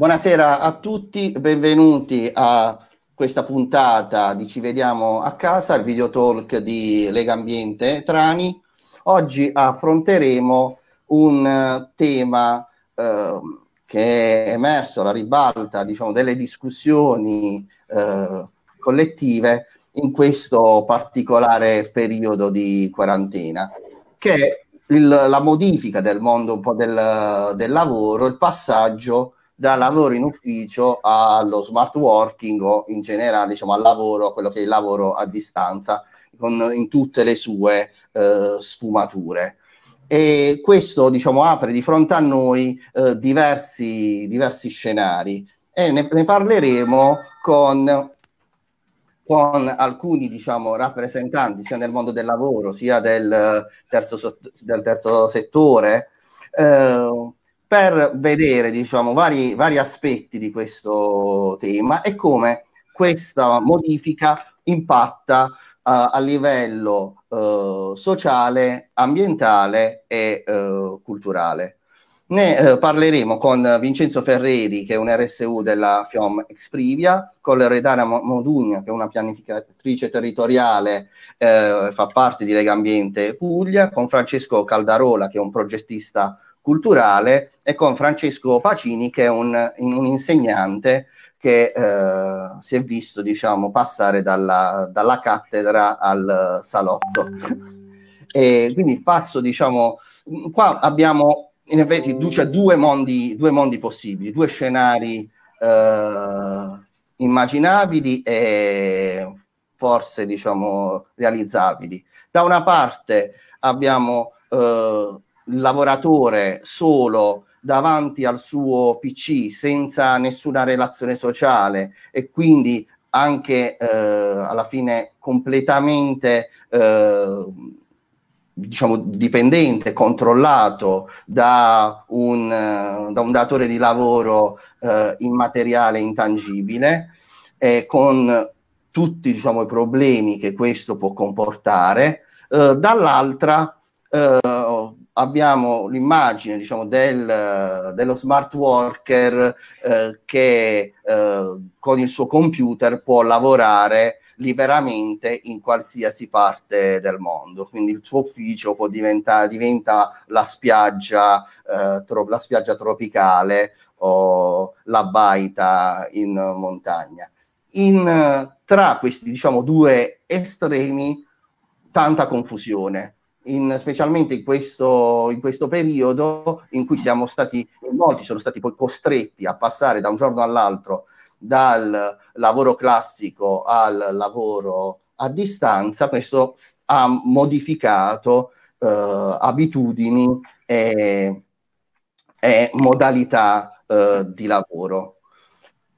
Buonasera a tutti, benvenuti a questa puntata di Ci vediamo a casa, il video talk di Lega Ambiente Trani. Oggi affronteremo un uh, tema uh, che è emerso alla ribalta diciamo, delle discussioni uh, collettive in questo particolare periodo di quarantena, che è il, la modifica del mondo del, del lavoro, il passaggio da lavoro in ufficio allo smart working o in generale diciamo, al lavoro, a quello che è il lavoro a distanza, con, in tutte le sue eh, sfumature. E questo diciamo, apre di fronte a noi eh, diversi, diversi scenari e ne, ne parleremo con con alcuni diciamo, rappresentanti sia del mondo del lavoro sia del terzo, del terzo settore eh, per vedere diciamo, vari, vari aspetti di questo tema e come questa modifica impatta uh, a livello uh, sociale, ambientale e uh, culturale. Ne parleremo con Vincenzo Ferreri, che è un RSU della FIOM Exprivia, con Loredana Modugna, che è una pianificatrice territoriale, eh, fa parte di Lega Ambiente Puglia, con Francesco Caldarola, che è un progettista culturale e con Francesco Pacini che è un, un insegnante che eh, si è visto diciamo, passare dalla, dalla, cattedra al salotto. E quindi passo, diciamo, qua abbiamo in effetti cioè, due, mondi, due mondi possibili, due scenari eh, immaginabili e forse diciamo realizzabili. Da una parte abbiamo eh, lavoratore solo davanti al suo PC senza nessuna relazione sociale e quindi anche eh, alla fine completamente eh, diciamo dipendente, controllato da un, da un datore di lavoro uh, immateriale, intangibile, eh, con tutti diciamo, i problemi che questo può comportare, uh, dall'altra abbiamo l'immagine diciamo, del, dello smart worker eh, che eh, con il suo computer può lavorare liberamente in qualsiasi parte del mondo. Quindi il suo ufficio può diventare diventa la spiaggia, eh, tro- la spiaggia tropicale o la baita in montagna. In, tra questi diciamo, due estremi, tanta confusione in, specialmente in questo, in questo periodo in cui siamo stati, molti sono stati poi costretti a passare da un giorno all'altro dal lavoro classico al lavoro a distanza, questo ha modificato eh, abitudini e, e modalità eh, di lavoro.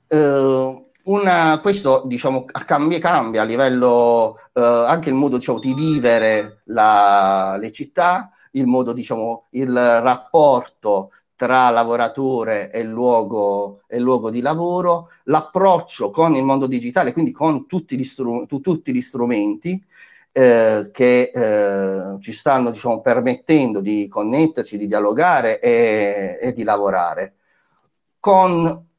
Eh, una, questo diciamo, cambia, cambia a livello eh, anche il modo diciamo, di vivere la, le città, il modo, diciamo, il rapporto tra lavoratore e luogo, e luogo di lavoro, l'approccio con il mondo digitale, quindi con tutti gli, stru- tutti gli strumenti eh, che eh, ci stanno diciamo, permettendo di connetterci, di dialogare e, e di lavorare, con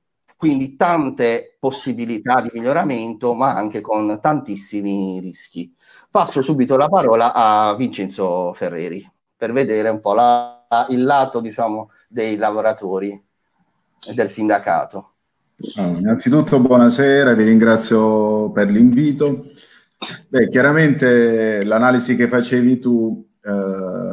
quindi tante possibilità di miglioramento, ma anche con tantissimi rischi. Passo subito la parola a Vincenzo Ferreri per vedere un po' la, il lato diciamo, dei lavoratori e del sindacato. Allora, innanzitutto buonasera, vi ringrazio per l'invito. Beh, chiaramente l'analisi che facevi tu eh,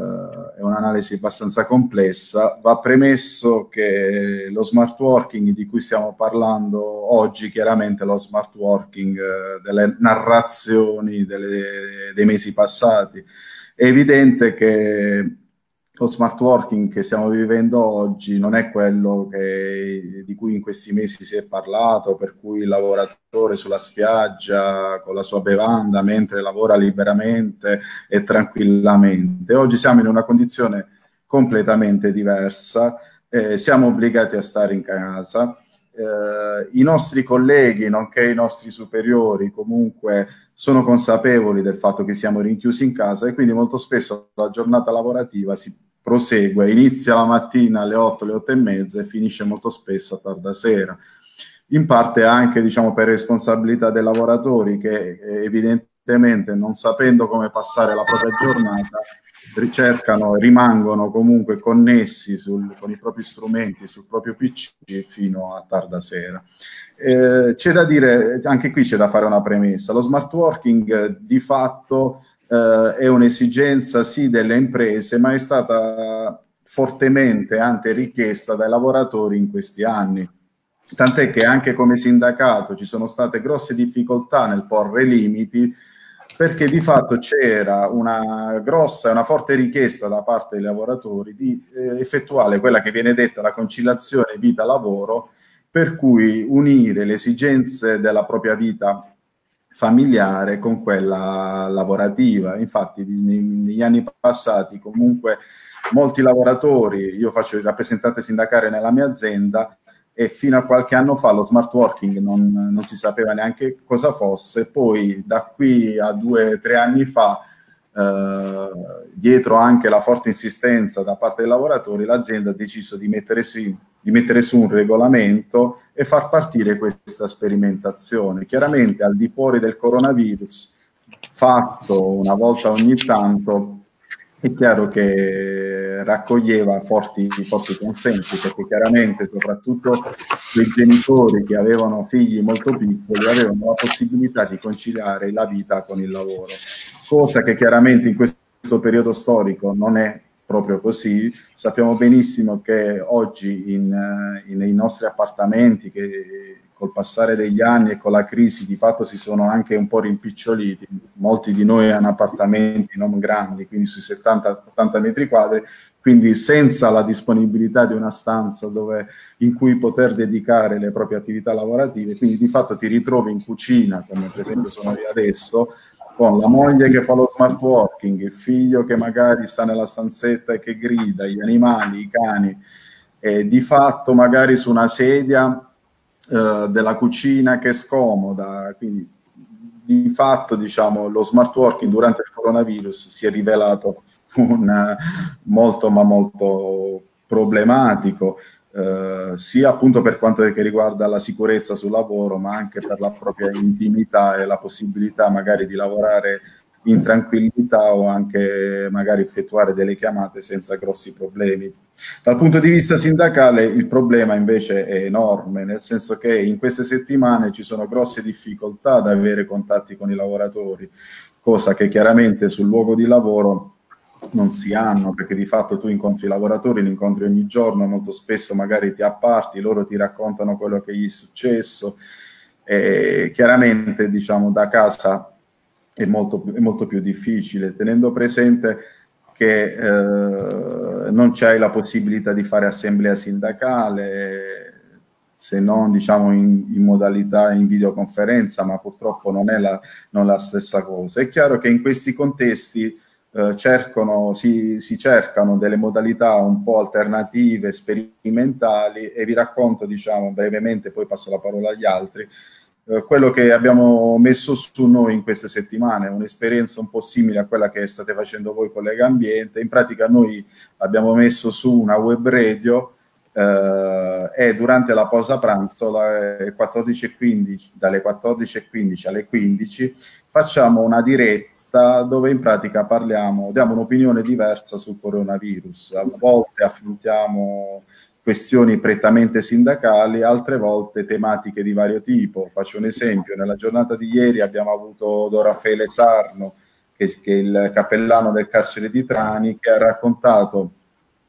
un'analisi abbastanza complessa. Va premesso che lo smart working di cui stiamo parlando oggi, chiaramente lo smart working eh, delle narrazioni delle, dei mesi passati, è evidente che lo smart working che stiamo vivendo oggi non è quello che, di cui in questi mesi si è parlato, per cui il lavoratore sulla spiaggia con la sua bevanda mentre lavora liberamente e tranquillamente. Oggi siamo in una condizione completamente diversa, eh, siamo obbligati a stare in casa. Eh, I nostri colleghi, nonché i nostri superiori, comunque sono consapevoli del fatto che siamo rinchiusi in casa e quindi molto spesso la giornata lavorativa si prosegue, inizia la mattina alle 8, alle 8 e mezza e finisce molto spesso a tarda sera. In parte anche diciamo, per responsabilità dei lavoratori che eh, evidentemente non sapendo come passare la propria giornata ricercano, rimangono comunque connessi sul, con i propri strumenti, sul proprio PC fino a tarda sera. Eh, c'è da dire, anche qui c'è da fare una premessa, lo smart working di fatto eh, è un'esigenza sì delle imprese, ma è stata fortemente anche richiesta dai lavoratori in questi anni. Tant'è che anche come sindacato ci sono state grosse difficoltà nel porre limiti perché di fatto c'era una grossa e una forte richiesta da parte dei lavoratori di eh, effettuare quella che viene detta la conciliazione vita-lavoro, per cui unire le esigenze della propria vita familiare con quella lavorativa. Infatti negli anni passati comunque molti lavoratori, io faccio il rappresentante sindacale nella mia azienda, e fino a qualche anno fa lo smart working non, non si sapeva neanche cosa fosse, poi da qui a due o tre anni fa, eh, dietro anche la forte insistenza da parte dei lavoratori, l'azienda ha deciso di mettere, su, di mettere su un regolamento e far partire questa sperimentazione. Chiaramente al di fuori del coronavirus, fatto una volta ogni tanto, è chiaro che raccoglieva forti, forti consensi perché chiaramente soprattutto quei genitori che avevano figli molto piccoli avevano la possibilità di conciliare la vita con il lavoro, cosa che chiaramente in questo periodo storico non è proprio così. Sappiamo benissimo che oggi in, in, nei nostri appartamenti che col passare degli anni e con la crisi di fatto si sono anche un po' rimpiccioliti. Molti di noi hanno appartamenti non grandi, quindi sui 70-80 metri quadri, quindi senza la disponibilità di una stanza dove, in cui poter dedicare le proprie attività lavorative, quindi di fatto ti ritrovi in cucina, come per esempio sono io adesso, con la moglie che fa lo smart working, il figlio che magari sta nella stanzetta e che grida, gli animali, i cani, e di fatto magari su una sedia eh, della cucina che è scomoda, quindi di fatto diciamo, lo smart working durante il coronavirus si è rivelato un, molto ma molto problematico, eh, sia appunto per quanto riguarda la sicurezza sul lavoro, ma anche per la propria intimità e la possibilità magari di lavorare in tranquillità o anche magari effettuare delle chiamate senza grossi problemi. Dal punto di vista sindacale il problema invece è enorme, nel senso che in queste settimane ci sono grosse difficoltà ad avere contatti con i lavoratori, cosa che chiaramente sul luogo di lavoro non si hanno, perché di fatto tu incontri i lavoratori, li incontri ogni giorno, molto spesso magari ti apparti, loro ti raccontano quello che gli è successo. E chiaramente diciamo da casa è molto, è molto più difficile, tenendo presente che eh, non c'hai la possibilità di fare assemblea sindacale, se non diciamo in, in, modalità in videoconferenza, ma purtroppo non è la, non la stessa cosa. È chiaro che in questi contesti eh, cercano, si, si, cercano delle modalità un po' alternative, sperimentali e vi racconto diciamo brevemente, poi passo la parola agli altri, eh, quello che abbiamo messo su noi in queste settimane, un'esperienza un po' simile a quella che state facendo voi con Lega Ambiente. In pratica noi abbiamo messo su una web radio eh, e durante la pausa pranzo la, 14.15, dalle 14.15 alle 15 facciamo una diretta dove in pratica parliamo, diamo un'opinione diversa sul coronavirus. A volte affrontiamo questioni prettamente sindacali, altre volte tematiche di vario tipo. Faccio un esempio, nella giornata di ieri abbiamo avuto Don Raffaele Sarno, che, che è il cappellano del carcere di Trani, che ha raccontato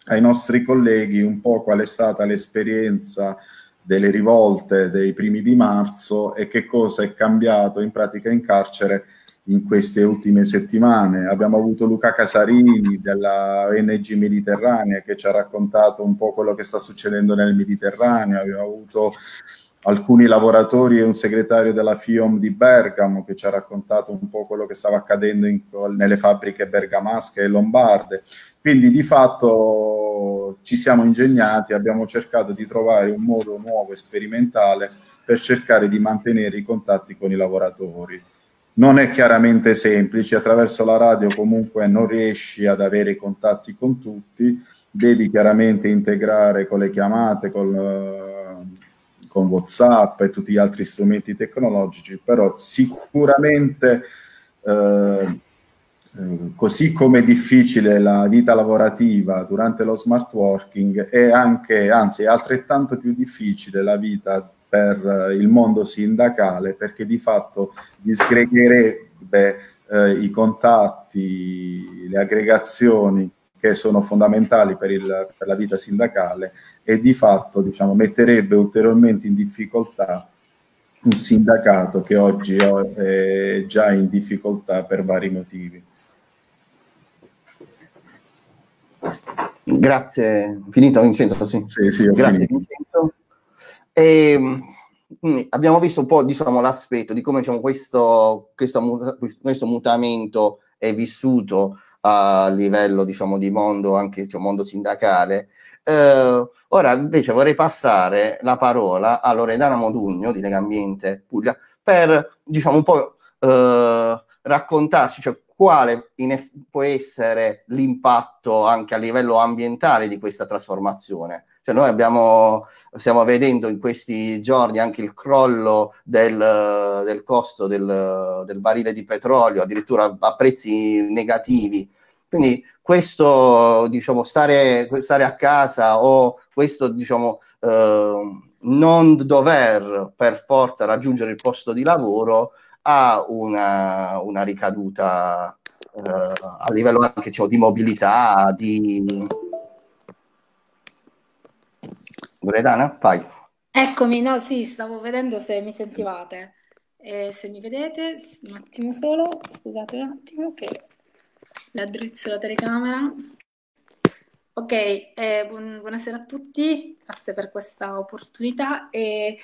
ai nostri colleghi un po' qual è stata l'esperienza delle rivolte dei primi di marzo e che cosa è cambiato in pratica in carcere in queste ultime settimane. Abbiamo avuto Luca Casarini della ONG Mediterranea che ci ha raccontato un po' quello che sta succedendo nel Mediterraneo, abbiamo avuto alcuni lavoratori e un segretario della FIOM di Bergamo che ci ha raccontato un po' quello che stava accadendo in, nelle fabbriche bergamasche e lombarde. Quindi di fatto ci siamo ingegnati, abbiamo cercato di trovare un modo nuovo e sperimentale per cercare di mantenere i contatti con i lavoratori non è chiaramente semplice, attraverso la radio comunque non riesci ad avere contatti con tutti, devi chiaramente integrare con le chiamate, con, uh, con WhatsApp e tutti gli altri strumenti tecnologici, però sicuramente uh, così come è difficile la vita lavorativa durante lo smart working, è anche, anzi è altrettanto più difficile la vita per il mondo sindacale perché di fatto disgregherebbe eh, i contatti, le aggregazioni che sono fondamentali per, il, per, la vita sindacale e di fatto diciamo, metterebbe ulteriormente in difficoltà un sindacato che oggi è già in difficoltà per vari motivi. Grazie, finito Vincenzo? Sì, sì, sì Grazie finito. Vincenzo. E, mm, abbiamo visto un po' diciamo, l'aspetto di come diciamo, questo, questo, questo, mutamento è vissuto a livello diciamo, di mondo, anche diciamo, mondo sindacale. Eh, ora invece vorrei passare la parola a Loredana Modugno di Lega Ambiente Puglia per diciamo, un po' eh, raccontarci cioè, quale eff- può essere l'impatto anche a livello ambientale di questa trasformazione. Cioè noi abbiamo, stiamo vedendo in questi giorni anche il crollo del, del costo del, del, barile di petrolio, addirittura a prezzi negativi. Quindi questo, diciamo, stare, stare a casa o questo, diciamo, eh, non dover per forza raggiungere il posto di lavoro ha una, una ricaduta eh, a livello anche cioè, di mobilità, di... Loredana, vai. Eccomi, no, sì, stavo vedendo se mi sentivate. Eh, se mi vedete, un attimo solo, scusate un attimo che le addrizzo la telecamera. Ok, eh, buon, buonasera a tutti, grazie per questa opportunità. E,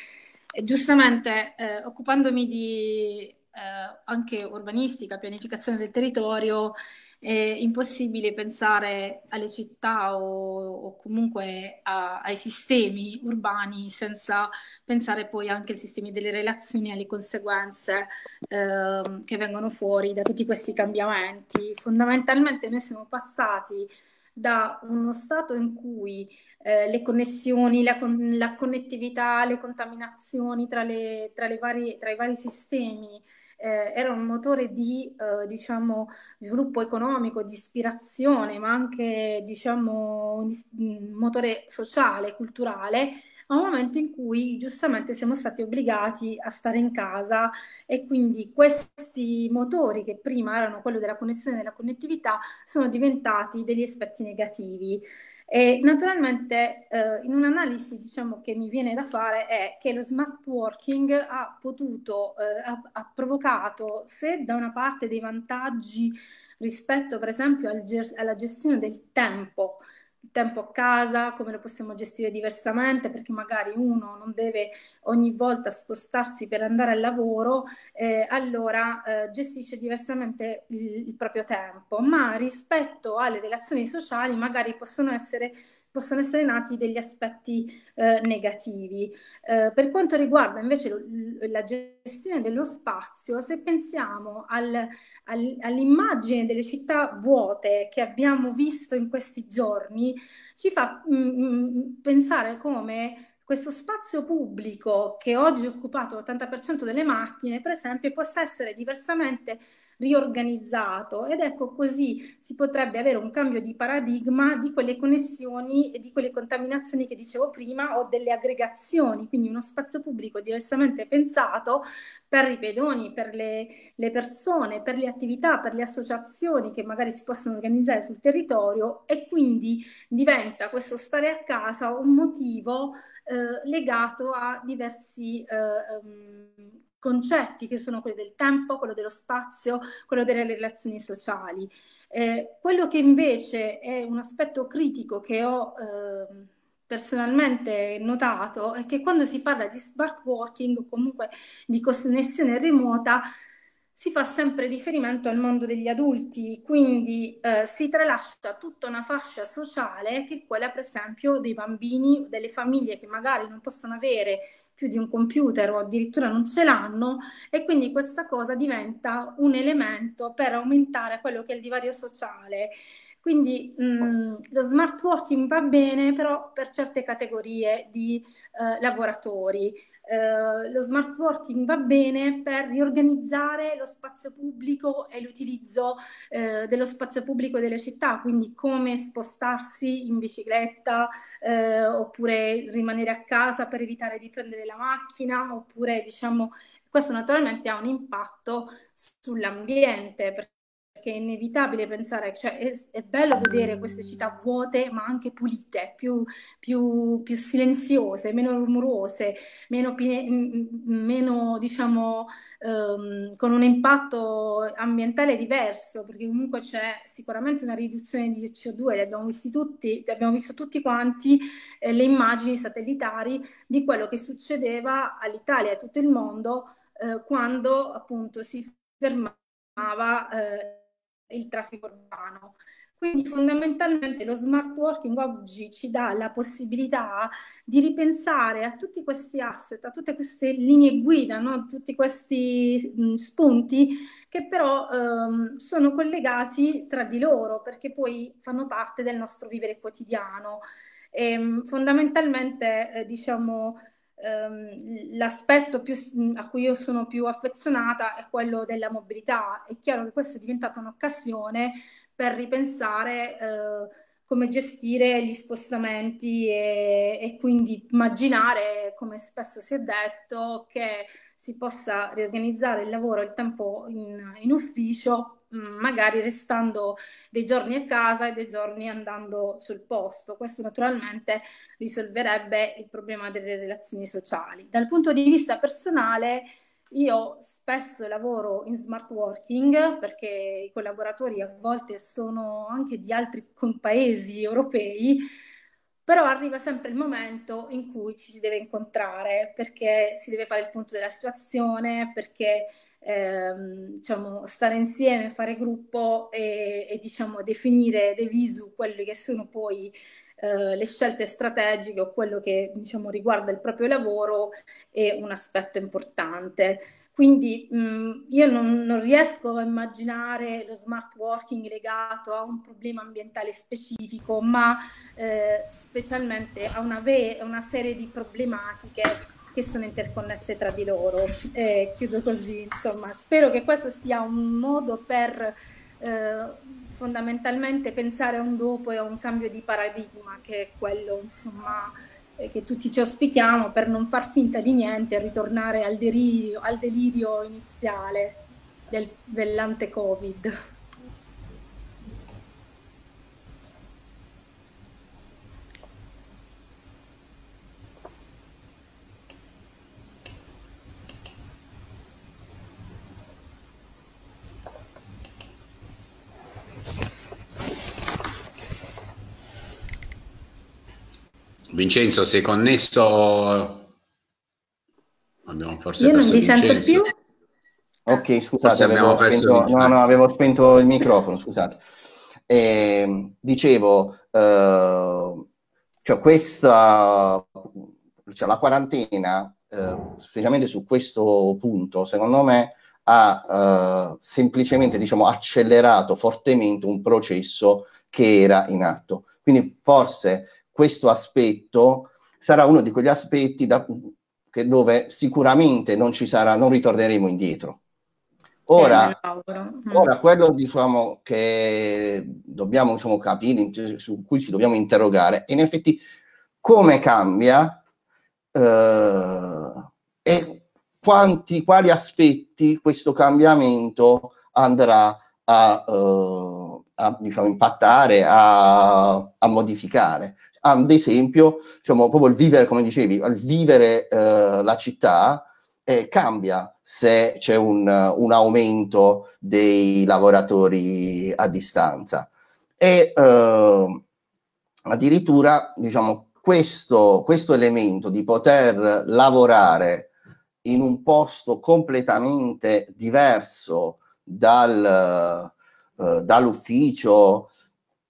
e giustamente, eh, occupandomi di eh, anche urbanistica, pianificazione del territorio, è impossibile pensare alle città o, o comunque a, ai sistemi urbani senza pensare poi anche ai sistemi delle relazioni e alle conseguenze eh, che vengono fuori da tutti questi cambiamenti. Fondamentalmente noi siamo passati da uno stato in cui eh, le connessioni, la, con- la, connettività, le contaminazioni tra, le, tra, le vari, tra i vari sistemi eh, era un motore di eh, diciamo, sviluppo economico, di ispirazione, ma anche diciamo, un motore sociale, culturale, a un momento in cui giustamente siamo stati obbligati a stare in casa e quindi questi motori che prima erano quello della connessione e della connettività sono diventati degli aspetti negativi. E naturalmente eh, in un'analisi diciamo, che mi viene da fare è che lo smart working ha potuto, eh, ha, ha, provocato, se da una parte dei vantaggi rispetto per esempio al, alla gestione del tempo, il tempo a casa, come lo possiamo gestire diversamente, perché magari uno non deve ogni volta spostarsi per andare al lavoro, eh, allora eh, gestisce diversamente il, il proprio tempo, ma rispetto alle relazioni sociali magari possono essere possono essere nati degli aspetti eh, negativi. Eh, per quanto riguarda invece lo, la gestione dello spazio, se pensiamo al, al, all'immagine delle città vuote che abbiamo visto in questi giorni, ci fa mh, mm, mm, pensare come questo spazio pubblico che oggi è occupato l'80% delle macchine, per esempio, possa essere diversamente riorganizzato ed ecco così si potrebbe avere un cambio di paradigma di quelle connessioni e di quelle contaminazioni che dicevo prima o delle aggregazioni, quindi uno spazio pubblico diversamente pensato per i pedoni, per le, le persone, per le attività, per le associazioni che magari si possono organizzare sul territorio e quindi diventa questo stare a casa un motivo eh, legato a diversi eh, um, concetti che sono quelli del tempo, quello dello spazio, quello delle relazioni sociali. Eh, quello che invece è un aspetto critico che ho eh, personalmente notato è che quando si parla di smart working o comunque di connessione remota si fa sempre riferimento al mondo degli adulti, quindi eh, si tralascia tutta una fascia sociale che è quella per esempio dei bambini, delle famiglie che magari non possono avere più di un computer o addirittura non ce l'hanno e quindi questa cosa diventa un elemento per aumentare quello che è il divario sociale. Quindi mh, mm, lo smart working va bene però per certe categorie di eh, lavoratori. Eh, lo smart working va bene per riorganizzare lo spazio pubblico e l'utilizzo eh, dello spazio pubblico delle città, quindi come spostarsi in bicicletta eh, oppure rimanere a casa per evitare di prendere la macchina oppure diciamo questo naturalmente ha un impatto sull'ambiente che è inevitabile pensare, cioè è, è, bello vedere queste città vuote ma anche pulite, più, più, più silenziose, meno rumorose, meno, meno diciamo um, con un impatto ambientale diverso, perché comunque c'è sicuramente una riduzione di CO2, li abbiamo visti tutti, abbiamo visto tutti quanti eh, le immagini satellitari di quello che succedeva all'Italia e a tutto il mondo eh, quando appunto si fermava eh, il traffico urbano. Quindi fondamentalmente lo smart working oggi ci dà la possibilità di ripensare a tutti questi asset, a tutte queste linee guida, no? tutti questi mh, spunti che però ehm, sono collegati tra di loro perché poi fanno parte del nostro vivere quotidiano. E, ehm, fondamentalmente, eh, diciamo, ehm, l'aspetto più, a cui io sono più affezionata è quello della mobilità. È chiaro che questa è diventata un'occasione per ripensare eh, come gestire gli spostamenti e, e, quindi immaginare, come spesso si è detto, che si possa riorganizzare il lavoro e il tempo in, in ufficio Mm, magari restando dei giorni a casa e dei giorni andando sul posto. Questo naturalmente risolverebbe il problema delle relazioni sociali. Dal punto di vista personale, io spesso lavoro in smart working perché i collaboratori a volte sono anche di altri paesi europei, però arriva sempre il momento in cui ci si deve incontrare perché si deve fare il punto della situazione, perché ehm, diciamo, stare insieme, fare gruppo e, e diciamo, definire de visu quelli che sono poi eh, le scelte strategiche o quello che diciamo, riguarda il proprio lavoro è un aspetto importante. Quindi mh, io non, non, riesco a immaginare lo smart working legato a un problema ambientale specifico, ma eh, specialmente a una, ve- una serie di problematiche che sono interconnesse tra di loro. Eh, chiudo così, insomma, spero che questo sia un modo per eh, fondamentalmente pensare a un dopo e a un cambio di paradigma, che è quello, insomma, eh, che tutti ci auspichiamo per non far finta di niente e ritornare al delirio, al delirio iniziale del, dell'ante-Covid. Vincenzo, sei connesso? Abbiamo forse Io non vi sento più. Ok, scusate, avevo spento, no, no, avevo spento il microfono, scusate. Eh, dicevo, eh, cioè questa, cioè la quarantena, eh, specialmente su questo punto, secondo me ha eh, semplicemente diciamo, accelerato fortemente un processo che era in atto. Quindi forse questo aspetto sarà uno di quegli aspetti da, che, dove sicuramente non ci sarà, non ritorneremo indietro. Ora, mm. ora quello diciamo, che dobbiamo diciamo, capire, su cui ci dobbiamo interrogare, è in effetti come cambia eh, e quanti, quali aspetti questo cambiamento andrà a, uh, a diciamo, impattare, a, a, modificare. Ad esempio, diciamo, proprio il vivere, come dicevi, il vivere uh, la città eh, cambia se c'è un, un, aumento dei lavoratori a distanza. E uh, addirittura, diciamo, questo, questo elemento di poter lavorare in un posto completamente diverso dal, eh, dall'ufficio,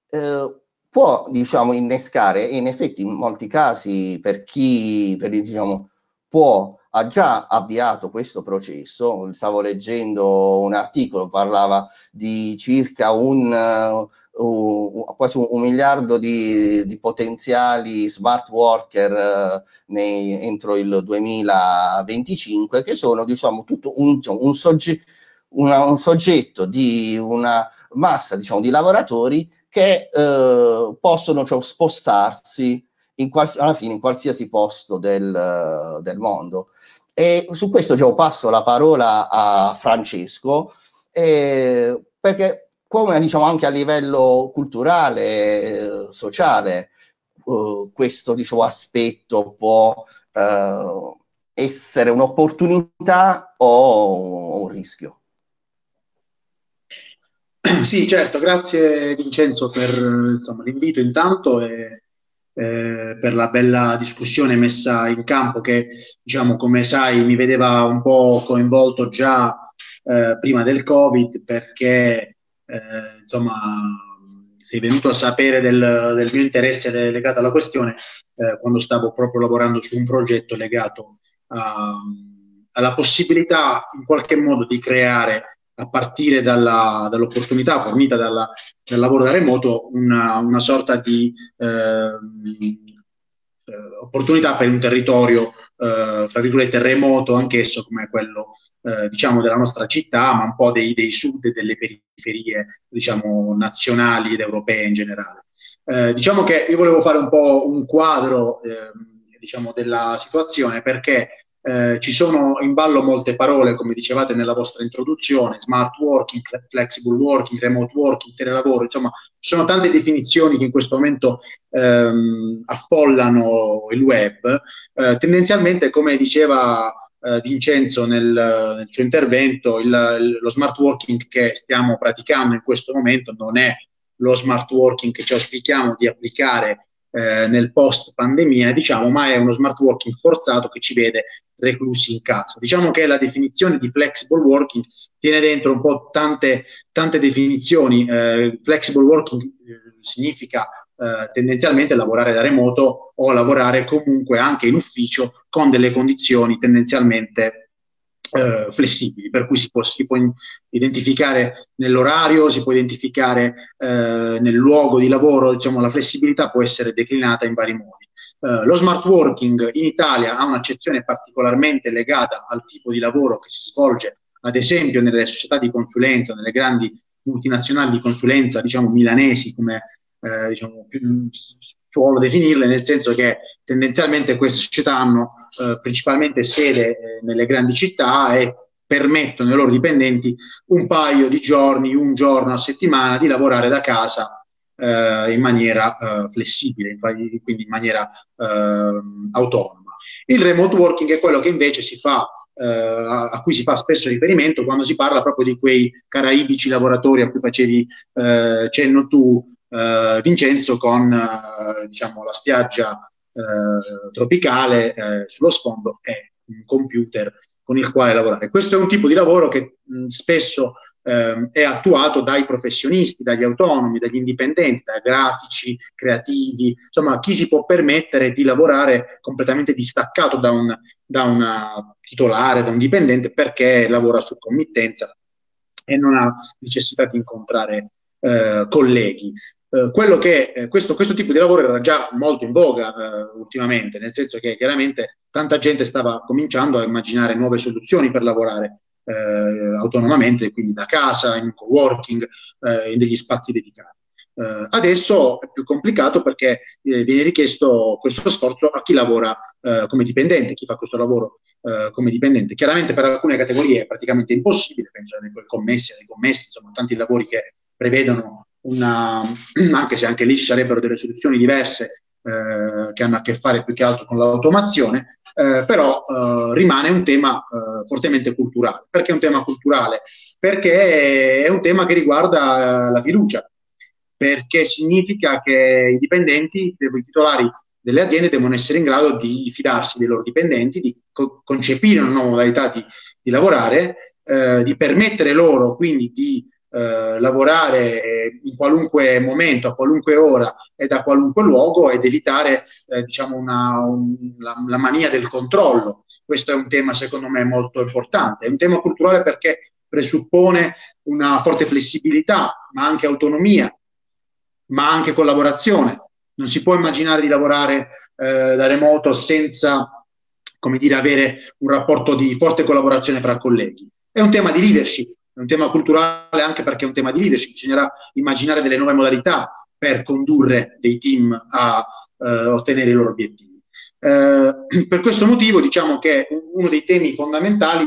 eh, può diciamo innescare e in effetti in molti casi per chi per, diciamo, può ha già avviato questo processo. Stavo leggendo un articolo parlava di circa un uh, uh, quasi un, un miliardo di, di, potenziali smart worker uh, nei, entro il 2025 che sono diciamo tutto un, un, sogge, una, un soggetto di una massa diciamo di lavoratori che eh, possono cioè, spostarsi quals- alla fine in qualsiasi posto del, del mondo. E su questo diciamo, passo la parola a Francesco, eh, perché come diciamo anche a livello culturale, eh, sociale, eh, questo diciamo, aspetto può eh, essere un'opportunità o un rischio? Sì, certo, grazie Vincenzo per insomma, l'invito intanto e eh, per la bella discussione messa in campo che, diciamo, come sai, mi vedeva un po' coinvolto già eh, prima del Covid perché, eh, insomma, sei venuto a sapere del, del mio interesse legato alla questione eh, quando stavo proprio lavorando su un progetto legato a, alla possibilità in qualche modo di creare a partire dalla, dall'opportunità fornita dalla, dal lavoro da remoto, una, una sorta di ehm, eh, opportunità per un territorio, eh, fra virgolette, remoto, anch'esso come quello eh, diciamo della nostra città, ma un po' dei, dei sud e delle periferie, diciamo, nazionali ed europee in generale. Eh, diciamo che io volevo fare un po' un quadro ehm, diciamo, della situazione perché eh, ci sono in ballo molte parole, come dicevate nella vostra introduzione, smart working, flexible working, remote working, telelavoro, insomma, ci sono tante definizioni che in questo momento ehm, affollano il web. Eh, tendenzialmente, come diceva eh, Vincenzo nel, nel, suo intervento, il, lo smart working che stiamo praticando in questo momento non è lo smart working che ci auspichiamo di applicare eh, nel post pandemia, diciamo, ma è uno smart working forzato che ci vede reclusi in casa. Diciamo che la definizione di flexible working tiene dentro un po' tante, tante definizioni. Eh, flexible working eh, significa eh, tendenzialmente lavorare da remoto o lavorare comunque anche in ufficio con delle condizioni tendenzialmente eh, flessibili, per cui si può, si può, identificare nell'orario, si può identificare eh, nel luogo di lavoro, diciamo la flessibilità può essere declinata in vari modi. Uh, lo smart working in Italia ha un'accezione particolarmente legata al tipo di lavoro che si svolge, ad esempio, nelle società di consulenza, nelle grandi multinazionali di consulenza, diciamo milanesi, come eh, diciamo, più, suolo definirle, nel senso che tendenzialmente queste società hanno eh, principalmente sede eh, nelle grandi città e permettono ai loro dipendenti un paio di giorni, un giorno a settimana di lavorare da casa eh, in maniera eh, flessibile, quindi in maniera eh, autonoma. Il remote working è quello che invece si fa Uh, a, cui si fa spesso riferimento quando si parla proprio di quei caraibici lavoratori a cui facevi cenno tu, Vincenzo, con diciamo, la spiaggia tropicale sullo sfondo e un computer con il quale lavorare. Questo è un tipo di lavoro che mh, spesso eh, è attuato dai professionisti, dagli autonomi, dagli indipendenti, da grafici, creativi, insomma chi si può permettere di lavorare completamente distaccato da, un, da una titolare, da un dipendente perché lavora su committenza e non ha necessità di incontrare eh, colleghi. Eh, quello che eh, questo, questo, tipo di lavoro era già molto in voga eh, ultimamente, nel senso che chiaramente tanta gente stava cominciando a immaginare nuove soluzioni per lavorare eh, autonomamente, quindi da casa, in co-working, eh, in degli spazi dedicati. adesso è più complicato perché viene richiesto questo sforzo a chi lavora come dipendente, chi fa questo lavoro come dipendente. Chiaramente per alcune categorie è praticamente impossibile, penso ai commessi, ai commessi, insomma tanti lavori che prevedono una, anche se anche lì ci sarebbero delle soluzioni diverse eh, che hanno a che fare più che altro con l'automazione, eh, però eh, rimane un tema eh, fortemente culturale. Perché è un tema culturale? Perché è un tema che riguarda la fiducia, perché significa che i dipendenti, i titolari delle aziende devono essere in grado di fidarsi dei loro dipendenti, di co- concepire una nuova modalità di, di lavorare, eh, di permettere loro quindi di eh, lavorare in qualunque momento, a qualunque ora e da qualunque luogo ed evitare eh, diciamo una, un, la, la, mania del controllo. Questo è un tema secondo me molto importante, è un tema culturale perché presuppone una forte flessibilità, ma anche autonomia, ma anche collaborazione. Non si può immaginare di lavorare eh, da remoto senza, come dire, avere un rapporto di forte collaborazione fra colleghi. È un tema di leadership, è un tema culturale anche perché è un tema di leadership, bisognerà immaginare delle nuove modalità per condurre dei team a eh, ottenere i loro obiettivi. Eh, per questo motivo diciamo che uno dei temi fondamentali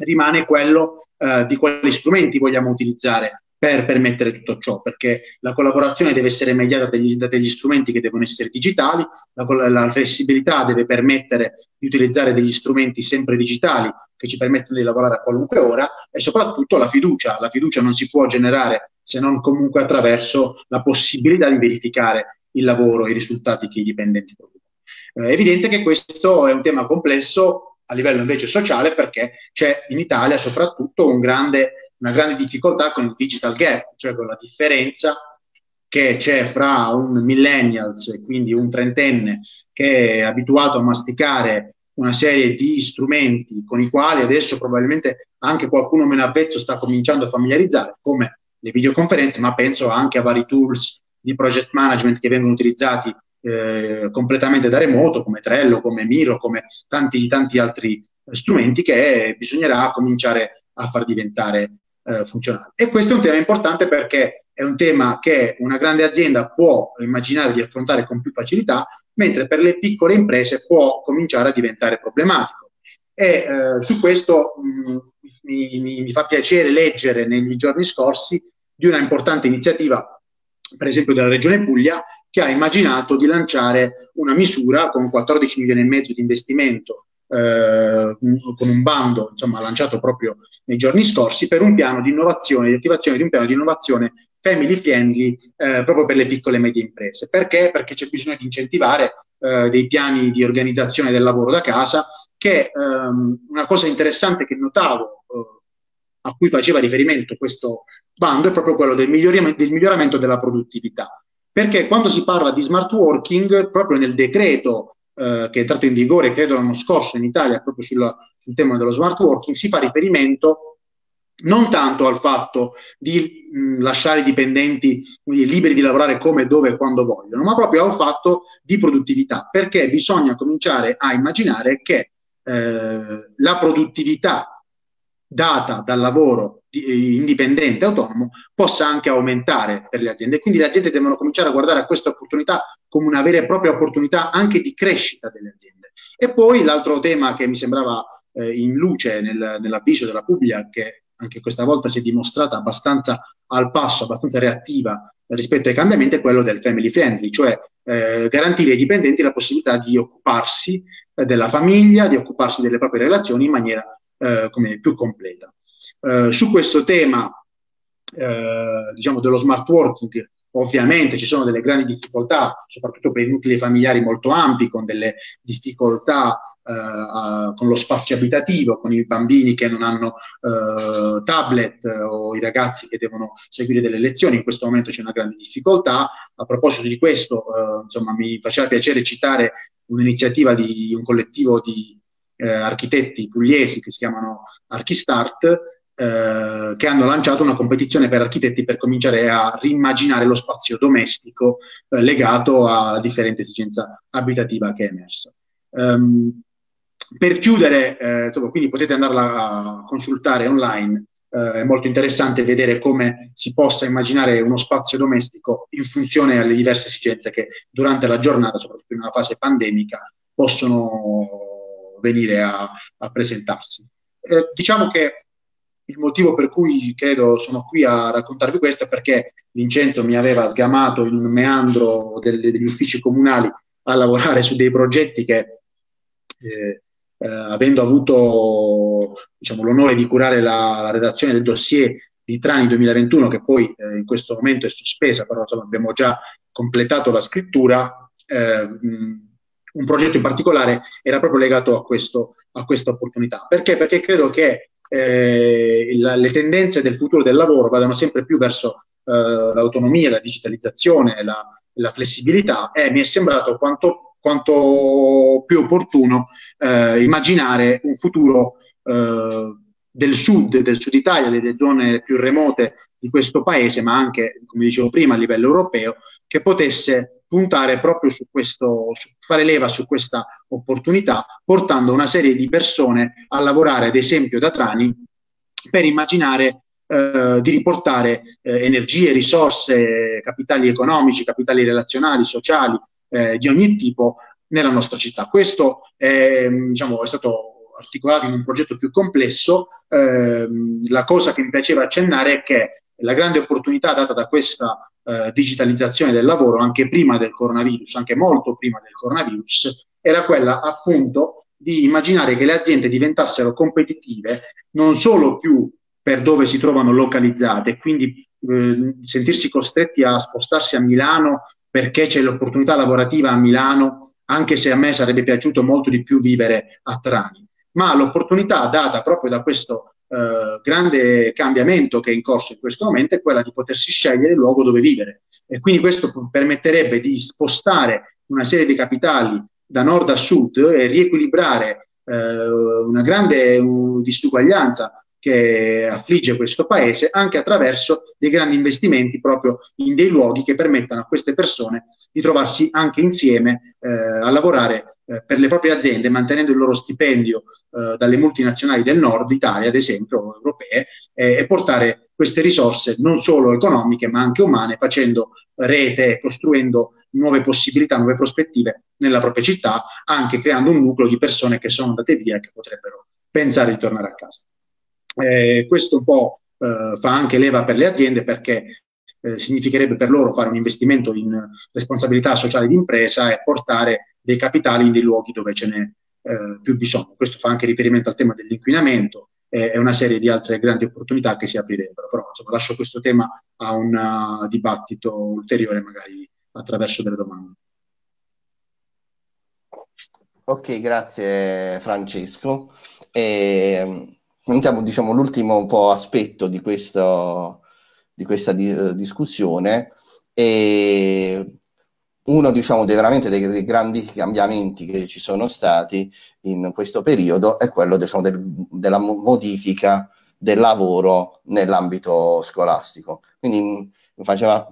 rimane quello eh, di quali strumenti vogliamo utilizzare per permettere tutto ciò, perché la collaborazione deve essere mediata dagli, da degli strumenti che devono essere digitali, la, la, flessibilità deve permettere di utilizzare degli strumenti sempre digitali che ci permettono di lavorare a qualunque ora e soprattutto la fiducia. La fiducia non si può generare se non comunque attraverso la possibilità di verificare il lavoro e i risultati che i dipendenti producono. Eh, è evidente che questo è un tema complesso a livello invece sociale perché c'è in Italia soprattutto un grande, una grande difficoltà con il digital gap, cioè con la differenza che c'è fra un millennials quindi un trentenne che è abituato a masticare una serie di strumenti con i quali adesso probabilmente anche qualcuno meno avvezzo sta cominciando a familiarizzare, come le videoconferenze, ma penso anche a vari tools di project management che vengono utilizzati eh, completamente da remoto, come Trello, come Miro, come tanti, tanti altri strumenti che bisognerà cominciare a far diventare eh, funzionali. E questo è un tema importante perché è un tema che una grande azienda può immaginare di affrontare con più facilità, mentre per le piccole imprese può cominciare a diventare problematico. E eh, su questo mh, mm, mi, mi, mi, fa piacere leggere negli giorni scorsi di una importante iniziativa, per esempio della Regione Puglia, che ha immaginato di lanciare una misura con 14 milioni e mezzo di investimento eh, con un bando insomma, lanciato proprio nei giorni scorsi per un piano di innovazione, di attivazione di un piano di innovazione family friendly eh, proprio per le piccole e medie imprese. Perché? Perché c'è bisogno di incentivare eh, dei piani di organizzazione del lavoro da casa che ehm, una cosa interessante che notavo eh, a cui faceva riferimento questo bando è proprio quello del miglioramento, del miglioramento della produttività perché quando si parla di smart working, proprio nel decreto eh, che è entrato in vigore, credo l'anno scorso in Italia, proprio sul, sul tema dello smart working, si fa riferimento non tanto al fatto di mh, lasciare i dipendenti quindi, liberi di lavorare come, dove e quando vogliono, ma proprio al fatto di produttività, perché bisogna cominciare a immaginare che eh, la produttività data dal lavoro eh, indipendente, autonomo, possa anche aumentare per le aziende. Quindi le aziende devono cominciare a guardare a questa opportunità come una vera e propria opportunità anche di crescita delle aziende. E poi l'altro tema che mi sembrava eh, in luce nel, nell'avviso della Puglia, che anche questa volta si è dimostrata abbastanza al passo, abbastanza reattiva rispetto ai cambiamenti, è quello del family friendly, cioè eh, garantire ai dipendenti la possibilità di occuparsi eh, della famiglia, di occuparsi delle proprie relazioni in maniera eh, come più completa. Eh, su questo tema, eh, diciamo, dello smart working, ovviamente ci sono delle grandi difficoltà, soprattutto per i nuclei familiari molto ampi, con delle difficoltà Uh, con lo spazio abitativo, con i bambini che non hanno uh, tablet uh, o i ragazzi che devono seguire delle lezioni. In questo momento c'è una grande difficoltà. A proposito di questo, insomma, mi faceva piacere citare un'iniziativa di un collettivo di architetti pugliesi che si chiamano Archistart, eh, che hanno lanciato una competizione per architetti per cominciare a rimmaginare lo spazio domestico eh, legato alla differente esigenza abitativa che è emersa. Um, per chiudere, eh, insomma, quindi potete andarla a consultare online, eh, è molto interessante vedere come si possa immaginare uno spazio domestico in funzione alle diverse esigenze che durante la giornata, soprattutto in una fase pandemica, possono venire a, a presentarsi. Eh, diciamo che il motivo per cui credo sono qui a raccontarvi questo è perché Vincenzo mi aveva sgamato in un meandro delle, degli uffici comunali a lavorare su dei progetti che, eh, eh, avendo avuto diciamo, l'onore di curare la, la, redazione del dossier di Trani 2021, che poi eh, in questo momento è sospesa, però insomma, abbiamo già completato la scrittura, eh, un progetto in particolare era proprio legato a, questo, a questa opportunità. Perché? Perché credo che eh, la, le tendenze del futuro del lavoro vadano sempre più verso eh, l'autonomia, la digitalizzazione, la, la, flessibilità e mi è sembrato quanto, quanto più opportuno eh, immaginare un futuro eh, del sud, del sud Italia, delle zone più remote di questo paese, ma anche, come dicevo prima, a livello europeo, che potesse puntare proprio su questo, su fare leva su questa opportunità, portando una serie di persone a lavorare, ad esempio da Trani, per immaginare eh, di riportare eh, energie, risorse, capitali economici, capitali relazionali, sociali, eh, di ogni tipo nella nostra città. Questo è, diciamo, è stato articolato in un progetto più complesso. Ehm, la cosa che mi piaceva accennare è che la grande opportunità data da questa eh, digitalizzazione del lavoro anche prima del coronavirus, anche molto prima del coronavirus, era quella appunto di immaginare che le aziende diventassero competitive non solo più per dove si trovano localizzate, quindi eh, sentirsi costretti a spostarsi a Milano perché c'è l'opportunità lavorativa a Milano, anche se a me sarebbe piaciuto molto di più vivere a Trani, ma l'opportunità data proprio da questo eh, grande cambiamento che è in corso in questo momento è quella di potersi scegliere il luogo dove vivere. E quindi questo permetterebbe di spostare una serie di capitali da nord a sud e riequilibrare eh, una grande uh, disuguaglianza che affligge questo paese anche attraverso dei grandi investimenti proprio in dei luoghi che permettano a queste persone di trovarsi anche insieme eh, a lavorare eh, per le proprie aziende, mantenendo il loro stipendio eh, dalle multinazionali del nord Italia, ad esempio, europee, eh, e portare queste risorse non solo economiche ma anche umane, facendo rete costruendo nuove possibilità, nuove prospettive nella propria città, anche creando un nucleo di persone che sono andate via e che potrebbero pensare di tornare a casa. Eh, questo un po' eh, fa anche leva per le aziende perché eh, significherebbe per loro fare un investimento in responsabilità sociale d'impresa e portare dei capitali in dei luoghi dove ce n'è eh, più bisogno. Questo fa anche riferimento al tema dell'inquinamento e, una serie di altre grandi opportunità che si aprirebbero. Però insomma, lascio questo tema a un uh, dibattito ulteriore, magari attraverso delle domande. Ok, grazie Francesco. E, andiamo, diciamo, l'ultimo po' aspetto di, questo, di questa di, uh, discussione. E uno diciamo, dei, veramente dei, dei, grandi cambiamenti che ci sono stati in questo periodo è quello diciamo, del, della modifica del lavoro nell'ambito scolastico. Quindi mi faceva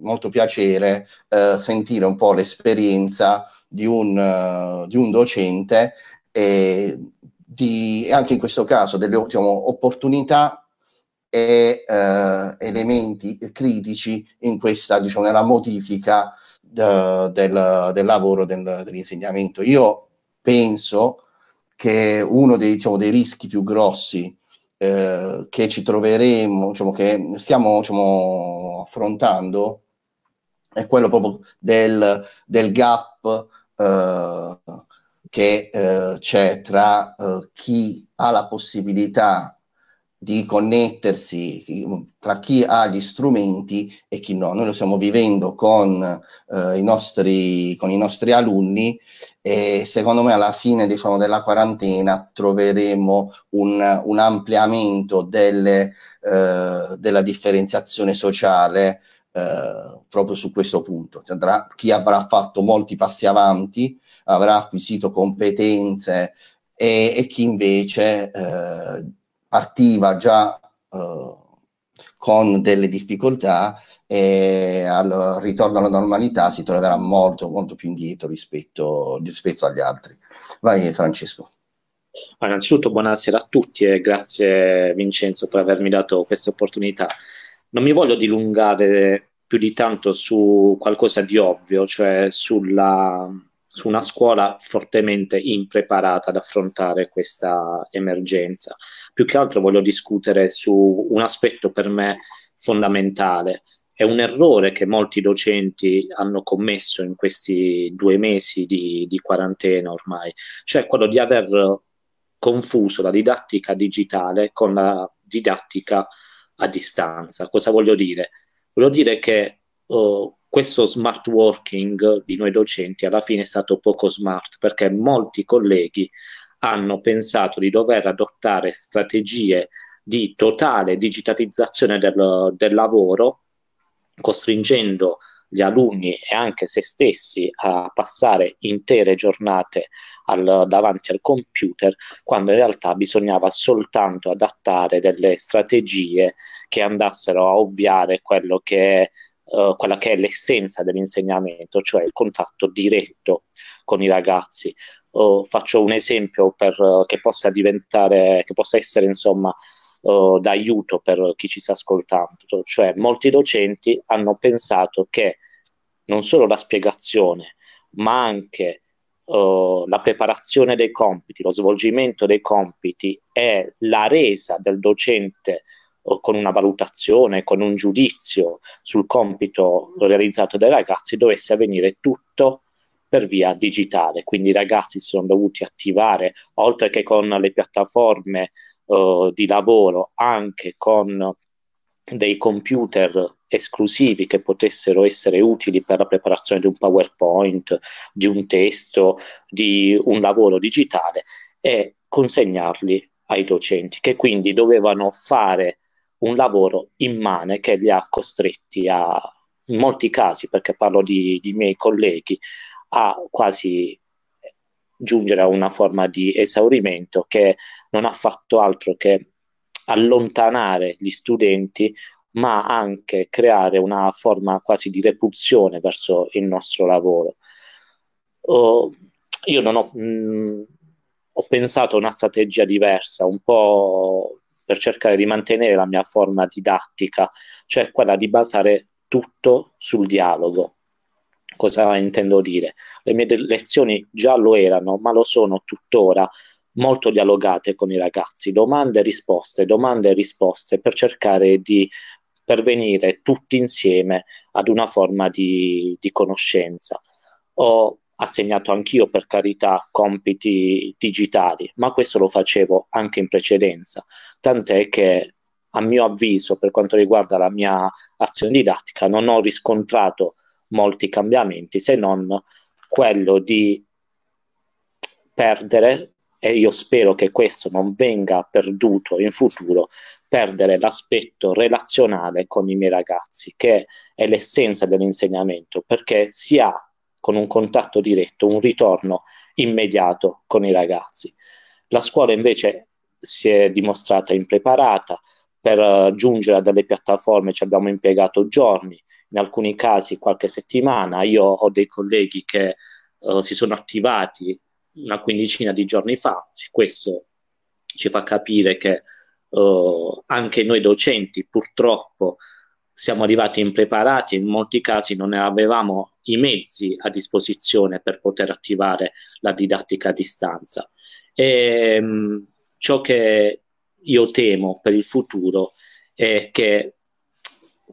molto piacere eh, sentire un po' l'esperienza di un, uh, di un docente e, e, anche in questo caso delle diciamo, opportunità e eh, elementi critici in questa, diciamo, nella modifica del, del, lavoro del, dell'insegnamento. Io penso che uno dei, diciamo, dei rischi più grossi eh, che ci troveremo, diciamo, che stiamo diciamo, affrontando, è quello proprio del, del gap eh, che eh, c'è tra eh, chi ha la possibilità di connettersi tra chi ha gli strumenti e chi no. Noi lo stiamo vivendo con, eh, i, nostri, con i nostri alunni e secondo me alla fine diciamo, della quarantena troveremo un, un ampliamento delle, eh, della differenziazione sociale eh, proprio su questo punto. Cioè, chi avrà fatto molti passi avanti, avrà acquisito competenze e, e chi invece eh, partiva già eh, con delle difficoltà e al ritorno alla normalità si troverà molto, molto più indietro rispetto, rispetto agli altri. Vai Francesco. Innanzitutto buonasera a tutti e grazie Vincenzo per avermi dato questa opportunità. Non mi voglio dilungare più di tanto su qualcosa di ovvio, cioè sulla, su una scuola fortemente impreparata ad affrontare questa emergenza. Più che altro voglio discutere su un aspetto per me fondamentale. È un errore che molti docenti hanno commesso in questi due mesi di, di quarantena ormai, cioè quello di aver confuso la didattica digitale con la didattica a distanza. Cosa voglio dire? Voglio dire che uh, questo smart working di noi docenti alla fine è stato poco smart perché molti colleghi hanno pensato di dover adottare strategie di totale digitalizzazione del, del lavoro, costringendo gli alunni e anche se stessi a passare intere giornate al, davanti al computer, quando in realtà bisognava soltanto adattare delle strategie che andassero a ovviare quello che è uh, quella che è l'essenza dell'insegnamento, cioè il contatto diretto con i ragazzi. Uh, faccio un esempio per, uh, che possa diventare, che possa essere insomma d'aiuto per chi ci sta ascoltando, cioè molti docenti hanno pensato che non solo la spiegazione, ma anche Uh, la preparazione dei compiti, lo svolgimento dei compiti e la resa del docente con una valutazione, con un giudizio sul compito realizzato dai ragazzi dovesse avvenire tutto per via digitale. Quindi i ragazzi si sono dovuti attivare, oltre che con le piattaforme uh, di lavoro, anche con dei computer esclusivi che potessero essere utili per la preparazione di un PowerPoint, di un testo, di un lavoro digitale e consegnarli ai docenti che quindi dovevano fare un lavoro immane che li ha costretti a, in molti casi, perché parlo di, di miei colleghi, a quasi giungere a una forma di esaurimento che non ha fatto altro che allontanare gli studenti, ma anche creare una forma quasi di repulsione verso il nostro lavoro. Uh, io non ho, mh, mm, ho pensato a una strategia diversa, un po' per cercare di mantenere la mia forma didattica, cioè quella di basare tutto sul dialogo. Cosa intendo dire? Le mie lezioni già lo erano, ma lo sono tuttora molto dialogate con i ragazzi, domande e risposte, domande e risposte per cercare di pervenire tutti insieme ad una forma di, di conoscenza. Ho assegnato anch'io per carità compiti digitali, ma questo lo facevo anche in precedenza, tant'è che a mio avviso, per quanto riguarda la mia azione didattica, non ho riscontrato molti cambiamenti se non quello di perdere, e io spero che questo non venga perduto in futuro, perdere l'aspetto relazionale con i miei ragazzi, che è l'essenza dell'insegnamento, perché si ha con un contatto diretto, un ritorno immediato con i ragazzi. La scuola invece si è dimostrata impreparata, per uh, giungere a delle piattaforme ci abbiamo impiegato giorni, in alcuni casi qualche settimana. Io ho dei colleghi che uh, si sono attivati una quindicina di giorni fa e questo ci fa capire che uh, anche noi docenti purtroppo siamo arrivati impreparati, in molti casi non avevamo i mezzi a disposizione per poter attivare la didattica a distanza. E, mh, mm, ciò che io temo per il futuro è che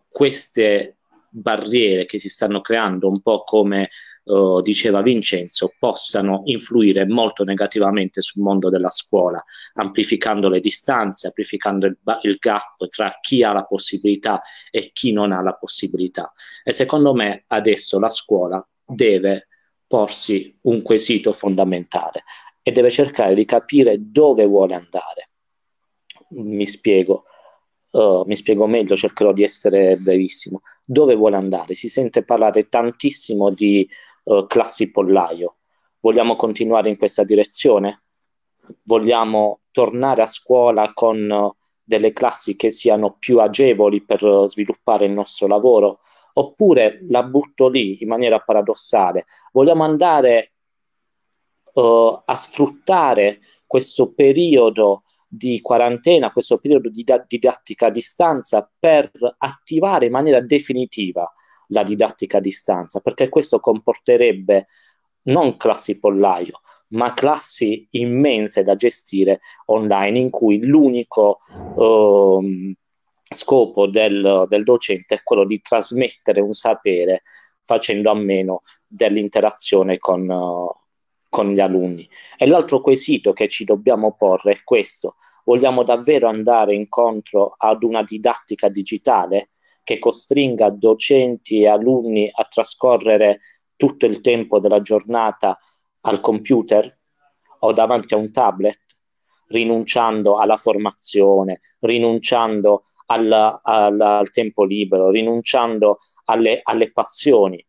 queste barriere che si stanno creando, un po' come uh, diceva Vincenzo, possano influire molto negativamente sul mondo della scuola, amplificando le distanze, amplificando il, il gap tra chi ha la possibilità e chi non ha la possibilità. E secondo me adesso la scuola deve porsi un quesito fondamentale e deve cercare di capire dove vuole andare. Mi spiego. Uh, mi spiego meglio, cercherò di essere brevissimo. Dove vuole andare? Si sente parlare tantissimo di uh, classi pollaio. Vogliamo continuare in questa direzione? Vogliamo tornare a scuola con uh, delle classi che siano più agevoli per sviluppare il nostro lavoro? Oppure la butto lì in maniera paradossale. Vogliamo andare a sfruttare questo periodo di quarantena, questo periodo di didattica a distanza per attivare in maniera definitiva la didattica a distanza, perché questo comporterebbe non classi pollaio, ma classi immense da gestire online in cui l'unico uh, scopo del, del, docente è quello di trasmettere un sapere facendo a meno dell'interazione con, con gli alunni. E l'altro quesito che ci dobbiamo porre è questo. Vogliamo davvero andare incontro ad una didattica digitale che costringa docenti e alunni a trascorrere tutto il tempo della giornata al computer o davanti a un tablet, rinunciando alla formazione, rinunciando al, al, al tempo libero, rinunciando alle, alle passioni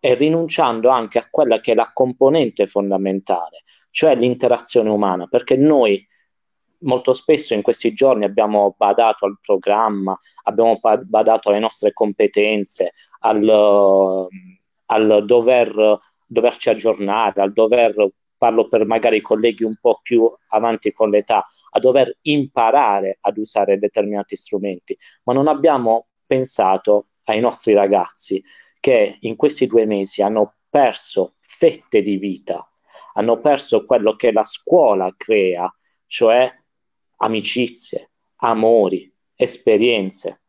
e rinunciando anche a quella che è la componente fondamentale, cioè l'interazione umana, perché noi molto spesso in questi giorni abbiamo badato al programma, abbiamo badato alle nostre competenze, al, al dover, doverci aggiornare, al dover, parlo per magari i colleghi un po' più avanti con l'età, a dover imparare ad usare determinati strumenti, ma non abbiamo pensato ai nostri ragazzi che in questi due mesi hanno perso fette di vita, hanno perso quello che la scuola crea, cioè amicizie, amori, esperienze.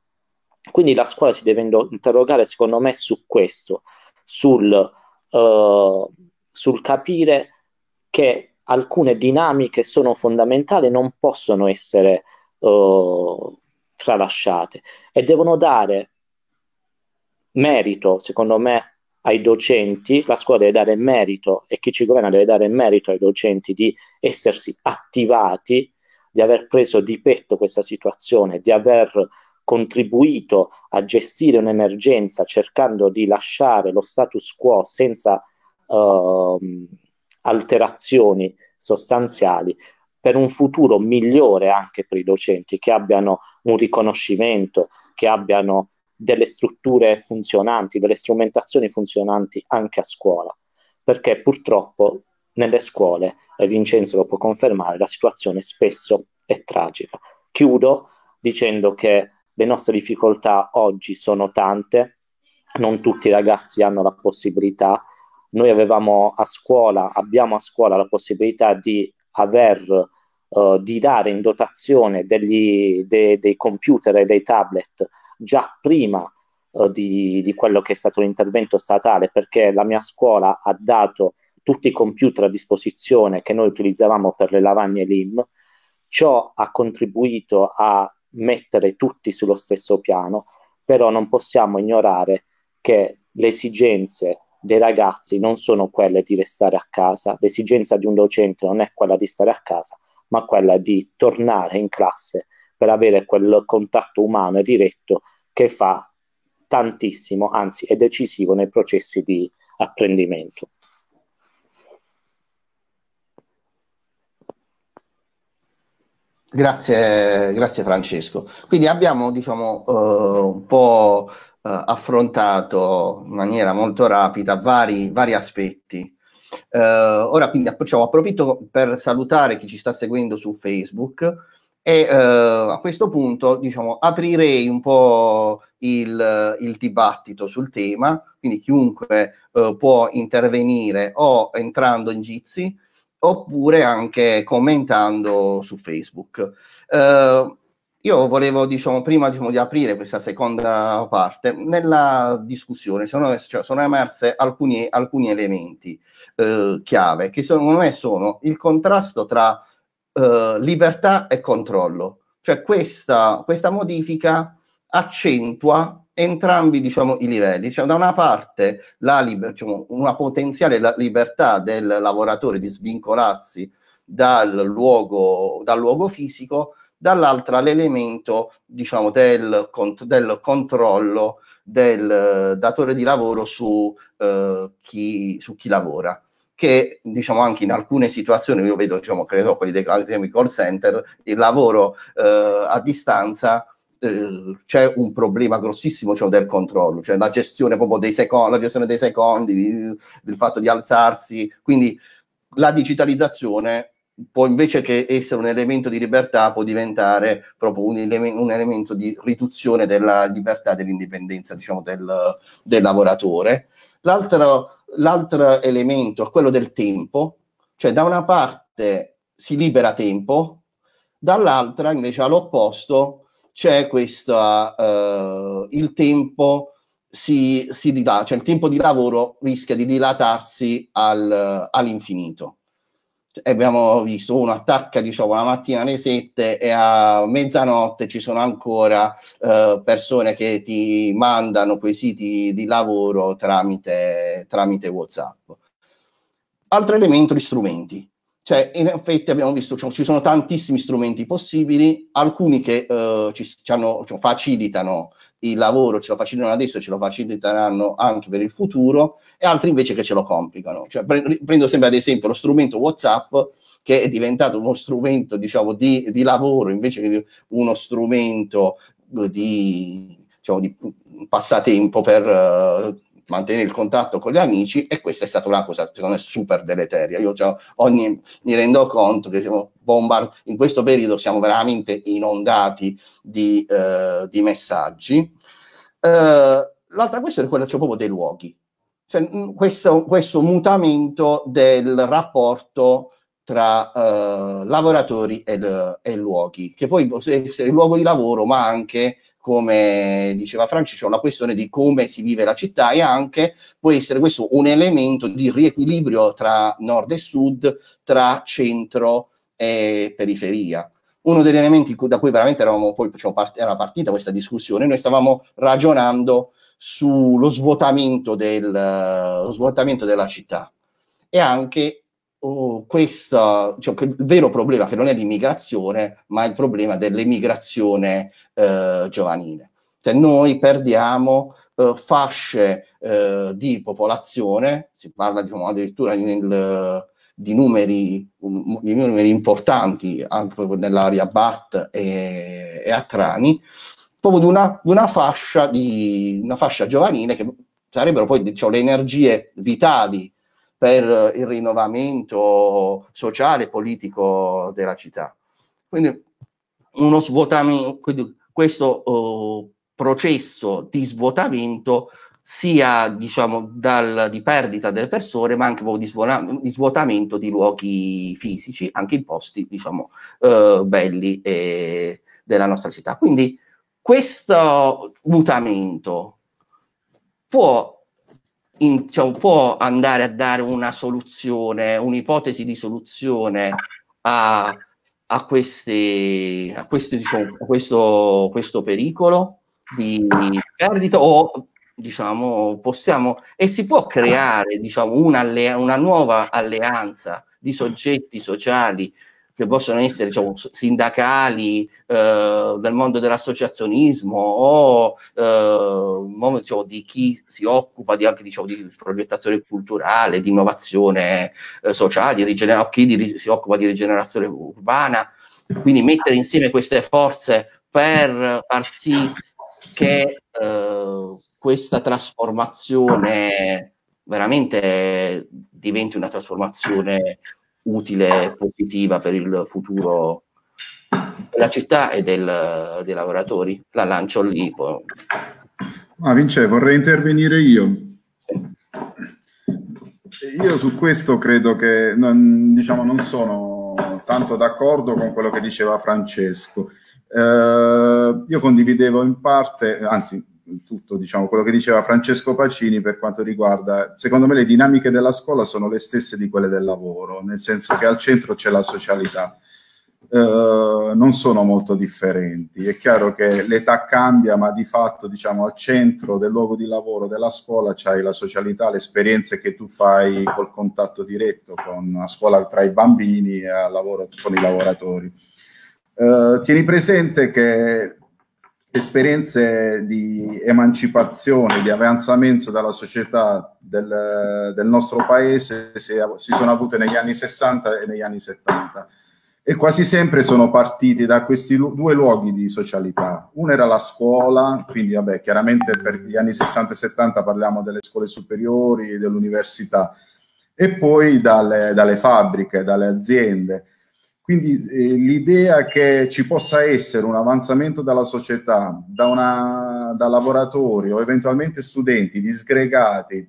Quindi la scuola si deve interrogare, secondo me, su questo, sul, uh, sul capire che alcune dinamiche sono fondamentali non possono essere uh, tralasciate e devono dare merito, secondo me, ai docenti, la scuola deve dare merito e chi ci governa deve dare merito ai docenti di essersi attivati, di aver preso di petto questa situazione, di aver contribuito a gestire un'emergenza cercando di lasciare lo status quo senza uh, alterazioni sostanziali per un futuro migliore anche per i docenti, che abbiano un riconoscimento, che abbiano delle strutture funzionanti, delle strumentazioni funzionanti anche a scuola, perché purtroppo nelle scuole, e Vincenzo lo può confermare, la situazione spesso è tragica. Chiudo dicendo che le nostre difficoltà oggi sono tante, non tutti i ragazzi hanno la possibilità. Noi avevamo a scuola, abbiamo a scuola la possibilità di aver uh, di dare in dotazione degli, de, dei computer e dei tablet già prima uh, di, di, quello che è stato l'intervento statale, perché la mia scuola ha dato tutti i computer a disposizione che noi utilizzavamo per le lavagne LIM. Ciò ha contribuito a mettere tutti sullo stesso piano, però non possiamo ignorare che le esigenze dei ragazzi non sono quelle di restare a casa, l'esigenza di un docente non è quella di stare a casa, ma quella di tornare in classe per avere quel contatto umano e diretto che fa tantissimo, anzi è decisivo nei processi di apprendimento. Grazie, grazie Francesco. Quindi abbiamo diciamo, uh, un po' uh, affrontato in maniera molto rapida vari, vari aspetti Uh, ora quindi diciamo, approfitto per salutare chi ci sta seguendo su Facebook e uh, a questo punto diciamo, aprirei un po' il, il dibattito sul tema, quindi chiunque uh, può intervenire o entrando in Jitsi oppure anche commentando su Facebook. Uh, io volevo, diciamo, prima diciamo, di aprire questa seconda parte, nella discussione sono, cioè, sono emerse alcuni, alcuni elementi eh, chiave che secondo me sono il contrasto tra eh, libertà e controllo. Cioè questa, questa modifica accentua entrambi diciamo, i livelli. Diciamo, da una parte la liber- diciamo, una potenziale la libertà del lavoratore di svincolarsi dal luogo, dal luogo fisico, dall'altra l'elemento diciamo, del, cont- del controllo del datore di lavoro su, uh, chi, su chi lavora che diciamo anche in alcune situazioni io vedo diciamo credo quelli dei, dei call center il lavoro uh, a distanza uh, c'è un problema grossissimo cioè del controllo cioè la gestione proprio dei secondi la gestione dei secondi di, del fatto di alzarsi quindi la digitalizzazione può invece che essere un elemento di libertà, può diventare proprio un, ele- un elemento di riduzione della libertà dell'indipendenza diciamo, del, del lavoratore. L'altro, l'altro elemento è quello del tempo, cioè da una parte si libera tempo, dall'altra invece all'opposto c'è questo, uh, il tempo si, si dilata, cioè il tempo di lavoro rischia di dilatarsi al, all'infinito. Abbiamo visto uno attacca diciamo la mattina alle 7 e a mezzanotte ci sono ancora eh, persone che ti mandano quei siti di lavoro tramite, tramite whatsapp. Altro elemento gli strumenti cioè, in effetti abbiamo visto, cioè, ci sono tantissimi strumenti possibili, alcuni che eh, ci, ci hanno, cioè, facilitano il lavoro, ce lo facilitano adesso e ce lo faciliteranno anche per il futuro, e altri invece che ce lo complicano. Cioè, prendo sempre ad esempio lo strumento WhatsApp, che è diventato uno strumento, diciamo, di, di lavoro invece che uno strumento di, diciamo, di passatempo per... Uh, mantenere il contatto con gli amici e questa è stata una cosa secondo me super deleteria. Io ogni, mi rendo conto che siamo bombard- in questo periodo siamo veramente inondati di, eh, di messaggi. Eh, l'altra questione è quella cioè, proprio dei luoghi. Cioè, questo, questo mutamento del rapporto tra uh, lavoratori e, e, luoghi, che poi può essere il luogo di lavoro, ma anche come diceva Franci, c'è una questione di come si vive la città e anche può essere questo un elemento di riequilibrio tra nord e sud, tra centro e periferia. Uno degli elementi da cui veramente eravamo poi diciamo, part- era partita questa discussione, noi stavamo ragionando sullo svuotamento, del, svuotamento della città e anche oh, questo, cioè, il vero problema che non è l'immigrazione, ma il problema dell'emigrazione eh, giovanile. Cioè noi perdiamo eh, fasce eh, di popolazione, si parla diciamo, addirittura nel, di, numeri, um, di numeri importanti anche nell'area BAT e, e a Trani, proprio di una, una, fascia, di, una fascia giovanile che sarebbero poi diciamo, le energie vitali per il rinnovamento sociale e politico della città. Quindi uno svuotamento, quindi questo uh, processo di svuotamento sia diciamo dal, di perdita delle persone ma anche di, svuota, di, svuotamento di luoghi fisici anche in posti diciamo uh, belli eh, della nostra città quindi questo mutamento può in, diciamo, può andare a dare una soluzione, un'ipotesi di soluzione a, a, queste, a, queste, diciamo, a questo, questo pericolo di perdita o diciamo possiamo e si può creare diciamo una, una nuova alleanza di soggetti sociali che possono essere diciamo, sindacali eh, del mondo dell'associazionismo o eh, diciamo, di chi si occupa di, anche diciamo, di progettazione culturale, di innovazione eh, sociale, di rigener- chi di, si occupa di rigenerazione urbana. Quindi mettere insieme queste forze per far sì che eh, questa trasformazione veramente diventi una trasformazione utile e positiva per il futuro della città e del, dei lavoratori. La lancio lì. Poi. Ah, Vince, vorrei intervenire io. Io su questo credo che non, diciamo, non sono tanto d'accordo con quello che diceva Francesco. Eh, io condividevo in parte, anzi tutto diciamo, quello che diceva Francesco Pacini per quanto riguarda, secondo me le dinamiche della scuola sono le stesse di quelle del lavoro, nel senso che al centro c'è la socialità, eh, non sono molto differenti. È chiaro che l'età cambia, ma di fatto diciamo, al centro del luogo di lavoro della scuola c'hai la socialità, le esperienze che tu fai col contatto diretto con la scuola tra i bambini e lavoro con i lavoratori. Uh, tieni presente che esperienze di emancipazione, di avanzamento della società del, del nostro paese si, si, sono avute negli anni 60 e negli anni 70 e quasi sempre sono partiti da questi due luoghi di socialità. Uno era la scuola, quindi vabbè, chiaramente per gli anni 60 e 70 parliamo delle scuole superiori, dell'università, e poi dalle, dalle fabbriche, dalle aziende quindi eh, l'idea che ci possa essere un avanzamento della società da, una, da lavoratori o eventualmente studenti disgregati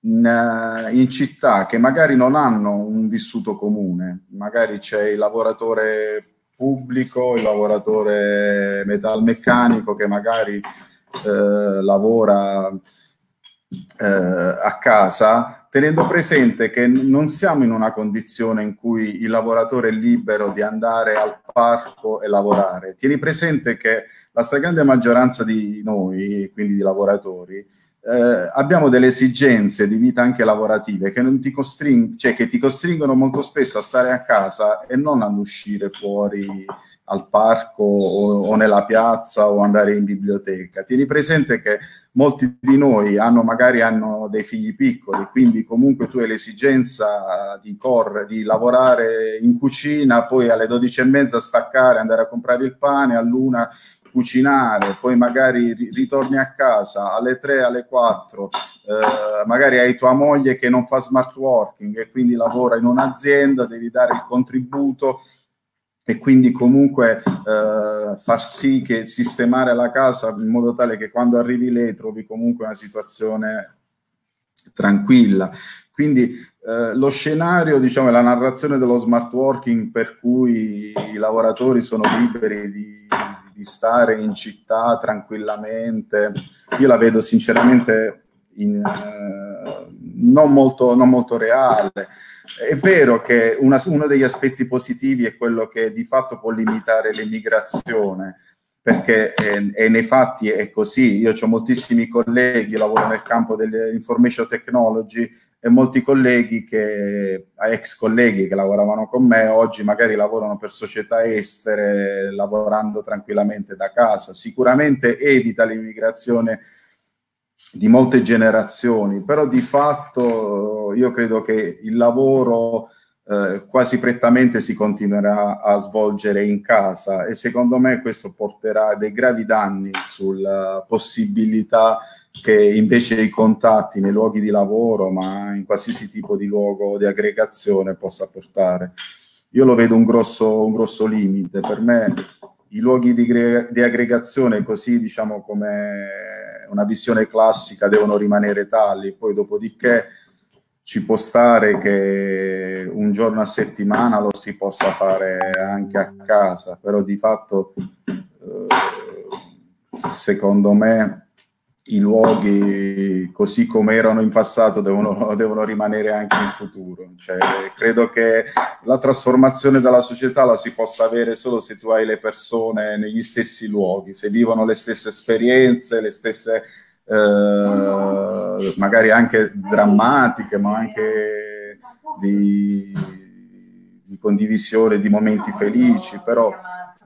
in, eh, in, città che magari non hanno un vissuto comune, magari c'è il lavoratore pubblico, il lavoratore metalmeccanico che magari eh, lavora eh, a casa tenendo presente che non siamo in una condizione in cui il lavoratore è libero di andare al parco e lavorare. Tieni presente che la stragrande maggioranza di noi, quindi di lavoratori, eh, abbiamo delle esigenze di vita anche lavorative che, ti costring- cioè che ti costringono molto spesso a stare a casa e non ad uscire fuori al parco o, o, nella piazza o andare in biblioteca. Tieni presente che molti di noi hanno magari hanno dei figli piccoli, quindi comunque tu hai l'esigenza di correre, di lavorare in cucina, poi alle 12 e mezza staccare, andare a comprare il pane, all'una cucinare, poi magari ritorni a casa alle 3, alle 4, eh, magari hai tua moglie che non fa smart working e quindi lavora in un'azienda, devi dare il contributo e quindi comunque eh, far sì che sistemare la casa in modo tale che quando arrivi lei trovi comunque una situazione tranquilla. Quindi eh, lo scenario, diciamo, è la narrazione dello smart working per cui i lavoratori sono liberi di, di stare in città tranquillamente. Io la vedo sinceramente in, eh, non, molto, non molto reale. È vero che una, uno degli aspetti positivi è quello che di fatto può limitare l'immigrazione, perché eh, e nei fatti è così. Io ho moltissimi colleghi, lavoro nel campo dell'information technology e molti colleghi che, ex colleghi che lavoravano con me, oggi magari lavorano per società estere, lavorando tranquillamente da casa. Sicuramente evita l'immigrazione di molte generazioni, però di fatto io credo che il lavoro eh, quasi prettamente si continuerà a svolgere in casa e secondo me questo porterà dei gravi danni sulla possibilità che invece i contatti nei luoghi di lavoro, ma in qualsiasi tipo di luogo di aggregazione possa portare. Io lo vedo un grosso, un grosso limite. Per me i luoghi di, di aggregazione, così diciamo come una visione classica, devono rimanere tali. Poi dopodiché ci può stare che un giorno a settimana lo si possa fare anche a casa, però di fatto eh, secondo me i luoghi così come erano in passato devono, devono rimanere anche in futuro. Cioè, credo che la trasformazione della società la si possa avere solo se tu hai le persone negli stessi luoghi, se vivono le stesse esperienze, le stesse eh, magari anche drammatiche, ma anche di, di condivisione di momenti felici, però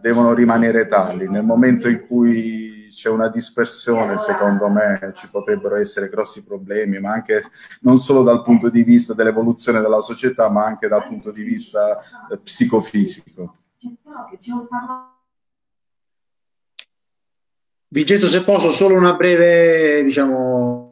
devono rimanere tali. Nel momento in cui c'è una dispersione, secondo me ci potrebbero essere grossi problemi, ma anche non solo dal punto di vista dell'evoluzione della società, ma anche dal punto di vista eh, psicofisico. Vincenzo, se posso, solo una breve, diciamo,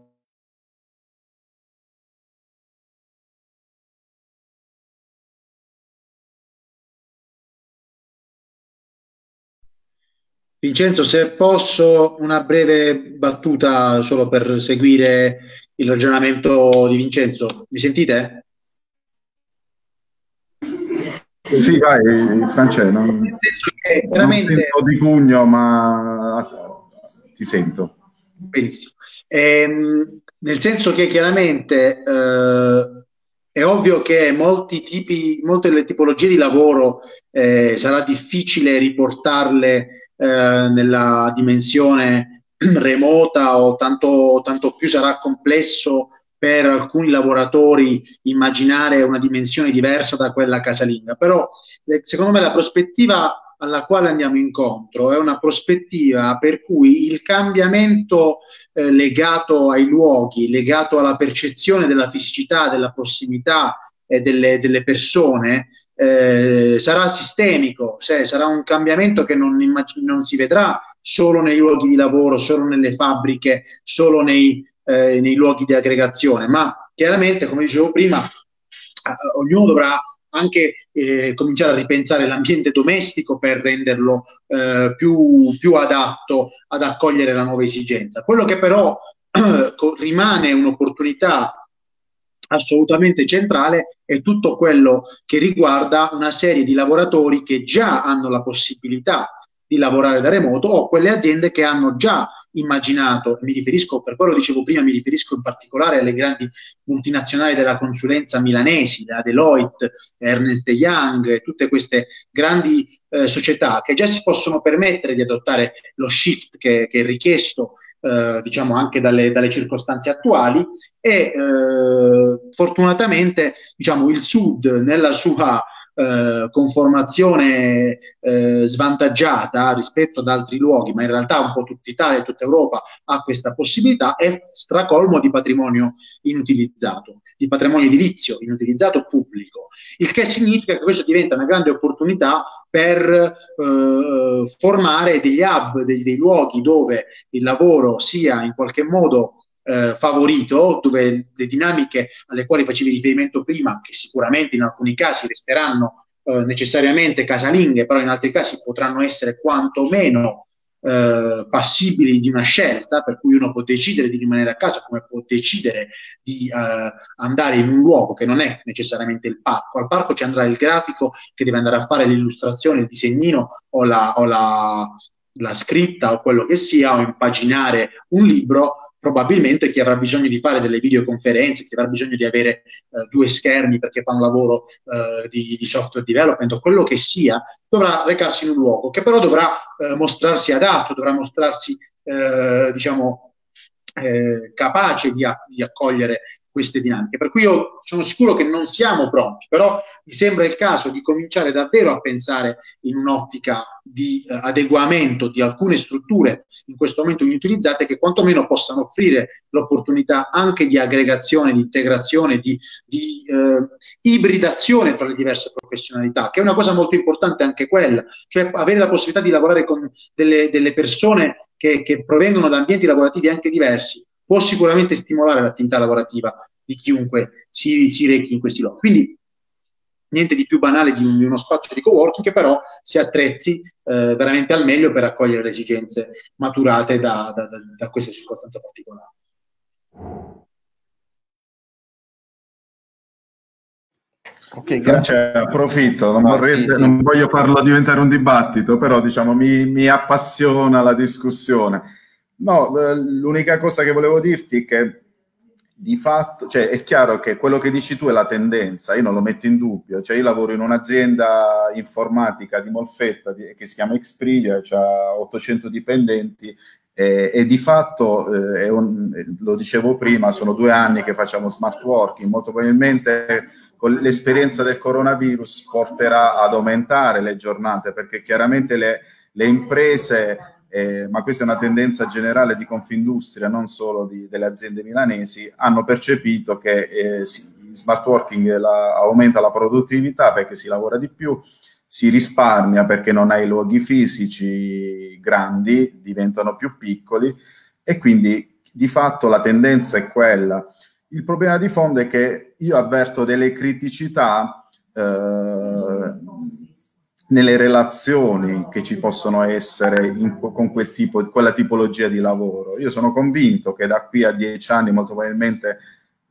Vincenzo, se posso, una breve battuta solo per seguire il ragionamento di Vincenzo. Mi sentite? Sì, vai, Francesco. Non, veramente... non sento di pugno, ma ti sento. Benissimo. Ehm, nel senso che chiaramente eh, è ovvio che molti tipi, molte delle tipologie di lavoro eh, sarà difficile riportarle eh, nella dimensione remota o tanto, tanto più sarà complesso per alcuni lavoratori immaginare una dimensione diversa da quella casalinga. Però eh, secondo me la prospettiva alla quale andiamo incontro è una prospettiva per cui il cambiamento eh, legato ai luoghi, legato alla percezione della fisicità, della prossimità e delle, delle persone, eh, sarà sistemico, cioè sarà un cambiamento che non, immag- non, si vedrà solo nei luoghi di lavoro, solo nelle fabbriche, solo nei, eh, nei luoghi di aggregazione, ma chiaramente, come dicevo prima, eh, ognuno dovrà anche eh, cominciare a ripensare l'ambiente domestico per renderlo eh, più, più adatto ad accogliere la nuova esigenza. Quello che però rimane un'opportunità assolutamente centrale è tutto quello che riguarda una serie di lavoratori che già hanno la possibilità di lavorare da remoto o quelle aziende che hanno già immaginato, mi riferisco, per quello dicevo prima, mi riferisco in particolare alle grandi multinazionali della consulenza milanesi, la Deloitte, Ernest Young, tutte queste grandi eh, società che già si possono permettere di adottare lo shift che, che è richiesto eh, diciamo anche dalle, dalle, circostanze attuali e eh, fortunatamente diciamo il Sud nella sua eh, conformazione eh, svantaggiata rispetto ad altri luoghi, ma in realtà un po' tutta Italia e tutta Europa ha questa possibilità, è stracolmo di patrimonio inutilizzato, di patrimonio edilizio inutilizzato pubblico, il che significa che questo diventa una grande opportunità per eh, formare degli hub, dei, dei luoghi dove il lavoro sia in qualche modo eh, favorito, dove le dinamiche alle quali facevi riferimento prima, che sicuramente in alcuni casi resteranno eh, necessariamente casalinghe, però in altri casi potranno essere quantomeno eh, passibili di una scelta, per cui uno può decidere di rimanere a casa come può decidere di eh, andare in un luogo che non è necessariamente il parco. Al parco ci andrà il grafico che deve andare a fare l'illustrazione, il disegnino o la, o la, la scritta o quello che sia, o impaginare un libro probabilmente chi avrà bisogno di fare delle videoconferenze, chi avrà bisogno di avere eh, due schermi perché fa un lavoro eh, di, di, software development o quello che sia, dovrà recarsi in un luogo che però dovrà eh, mostrarsi adatto, dovrà mostrarsi, eh, diciamo, eh, capace di, a, di accogliere queste dinamiche. Per cui io sono sicuro che non siamo pronti, però mi sembra il caso di cominciare davvero a pensare in un'ottica di eh, adeguamento di alcune strutture in questo momento inutilizzate che quantomeno possano offrire l'opportunità anche di aggregazione, di integrazione, di, di eh, ibridazione tra le diverse professionalità, che è una cosa molto importante anche quella, cioè avere la possibilità di lavorare con delle, delle persone che, che provengono da ambienti lavorativi anche diversi, può sicuramente stimolare l'attività lavorativa di chiunque si, si rechi in questi luoghi. Quindi niente di più banale di, un, di, uno spazio di coworking che però si attrezzi eh, veramente al meglio per accogliere le esigenze maturate da, da, da, da questa circostanza particolare. Ok, grazie. Approfitto, non, vorrei, sì, sì. non, voglio farlo diventare un dibattito, però diciamo mi, mi appassiona la discussione. No, eh, l'unica cosa che volevo dirti è che di fatto, cioè è chiaro che quello che dici tu è la tendenza, io non lo metto in dubbio, cioè io lavoro in un'azienda informatica di Molfetta che si chiama Exprilia, ha 800 dipendenti eh, e di fatto, eh, un, lo dicevo prima, sono due anni che facciamo smart working, molto probabilmente con l'esperienza del coronavirus porterà ad aumentare le giornate perché chiaramente le, le imprese eh, ma questa è una tendenza generale di Confindustria, non solo di, delle aziende milanesi, hanno percepito che eh, si, smart working la, aumenta la produttività perché si lavora di più, si risparmia perché non hai luoghi fisici grandi, diventano più piccoli e quindi di fatto la tendenza è quella. Il problema di fondo è che io avverto delle criticità eh, nelle relazioni che ci possono essere in, con quel tipo, quella tipologia di lavoro. Io sono convinto che da qui a dieci anni molto probabilmente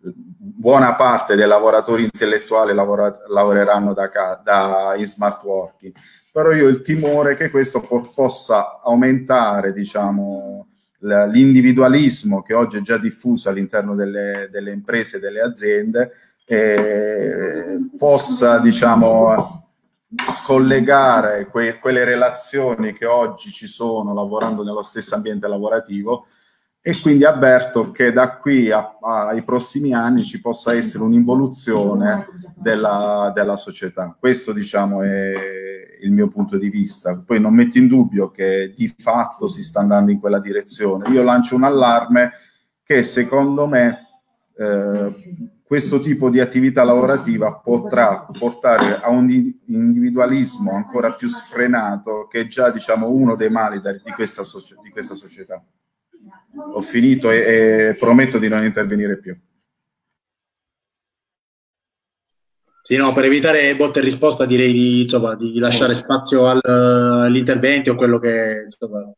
buona parte dei lavoratori intellettuali lavora, lavoreranno da, da, in smart working, però io ho il timore che questo por, possa aumentare diciamo, l'individualismo che oggi è già diffuso all'interno delle, delle imprese e delle aziende e possa diciamo, scollegare que- quelle relazioni che oggi ci sono lavorando nello stesso ambiente lavorativo e quindi avverto che da qui a, a, ai prossimi anni ci possa essere un'involuzione della, della, società. Questo diciamo è il mio punto di vista. Poi non metto in dubbio che di fatto si sta andando in quella direzione. Io lancio un allarme che secondo me eh, questo tipo di attività lavorativa potrà portare a un individualismo ancora più sfrenato che è già diciamo, uno dei mali di questa, soci- di questa società. Ho finito e, e prometto di non intervenire più. Sì, no, per evitare botta e risposta direi di, insomma, di lasciare spazio al, agli interventi o quello che insomma,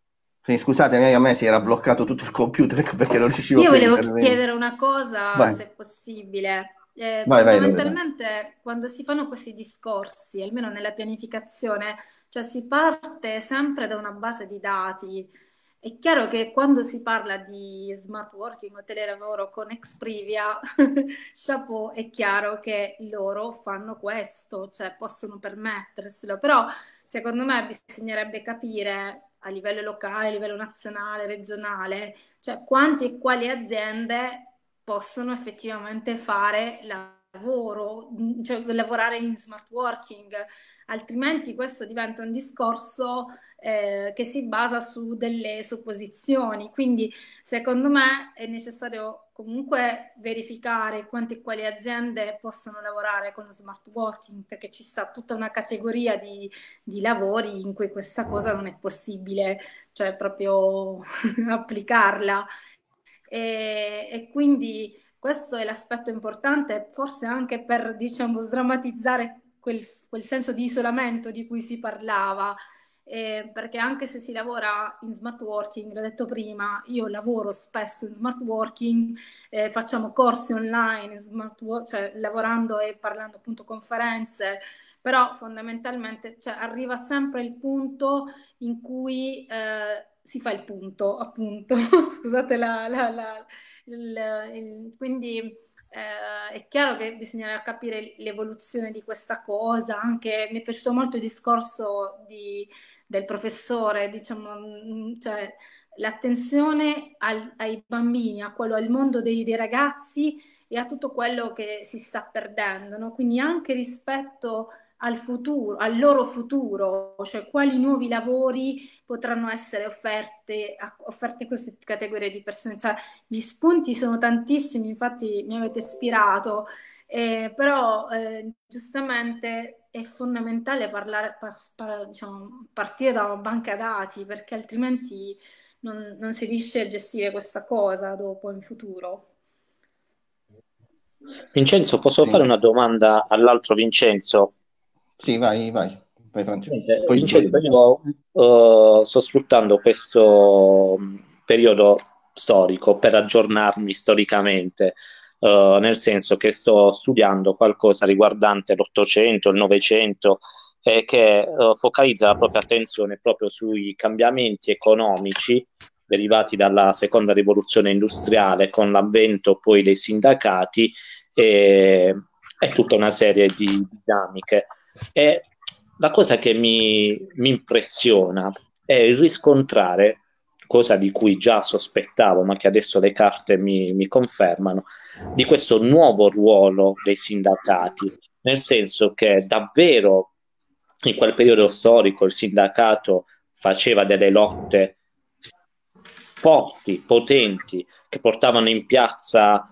quindi scusate, a me si era bloccato tutto il computer perché non riuscivo Io volevo chiedere una cosa, vai. se è possibile. Eh, vai, fondamentalmente, vai, quando si fanno questi discorsi, almeno nella pianificazione, cioè si parte sempre da una base di dati. È chiaro che quando si parla di smart working o telelavoro con Exprivia, chapeau, è chiaro che loro fanno questo, cioè possono permetterselo, però secondo me bisognerebbe capire a livello locale, a livello nazionale, regionale, cioè quante e quali aziende possono effettivamente fare lavoro, cioè lavorare in smart working, altrimenti questo diventa un discorso eh, che si basa su delle supposizioni. Quindi, secondo me, è necessario comunque verificare quante e quali aziende possono lavorare con lo smart working, perché ci sta tutta una categoria di, di lavori in cui questa cosa non è possibile, cioè proprio applicarla. E, e quindi questo è l'aspetto importante, forse anche per, diciamo, sdrammatizzare quel, quel senso di isolamento di cui si parlava, eh, perché anche se si lavora in smart working, l'ho detto prima, io lavoro spesso in smart working, eh, facciamo corsi online, work, cioè lavorando e parlando appunto conferenze, però fondamentalmente cioè, arriva sempre il punto in cui eh, si fa il punto, appunto, scusate la, la, la il, il, quindi eh, è chiaro che bisognerà capire l'evoluzione di questa cosa, anche mi è piaciuto molto il discorso di, del professore, diciamo, mm, cioè l'attenzione al, ai bambini, a quello, al mondo dei, dei, ragazzi e a tutto quello che si sta perdendo, no? quindi anche rispetto al futuro, al loro futuro, cioè quali nuovi lavori potranno essere offerte a, offerte a queste categorie di persone. Cioè, gli spunti sono tantissimi, infatti mi avete ispirato, eh, però eh, giustamente è fondamentale parlare, par, par, diciamo, partire da una banca dati perché altrimenti non, non si riesce a gestire questa cosa dopo in futuro. Vincenzo, posso fare una domanda all'altro Vincenzo? Sì, vai, vai. vai Poi Vincenzo, io uh, sto sfruttando questo mm, periodo storico per aggiornarmi storicamente uh, nel senso che sto studiando qualcosa riguardante l'Ottocento, il Novecento, e che uh, focalizza la propria attenzione proprio sui cambiamenti economici derivati dalla seconda rivoluzione industriale con l'avvento poi dei sindacati e, e tutta una serie di dinamiche. E la cosa che mi, mi impressiona è il riscontrare cosa di cui già sospettavo, ma che adesso le carte mi, mi confermano, di questo nuovo ruolo dei sindacati, nel senso che davvero in quel periodo storico il sindacato faceva delle lotte forti, potenti, che portavano in piazza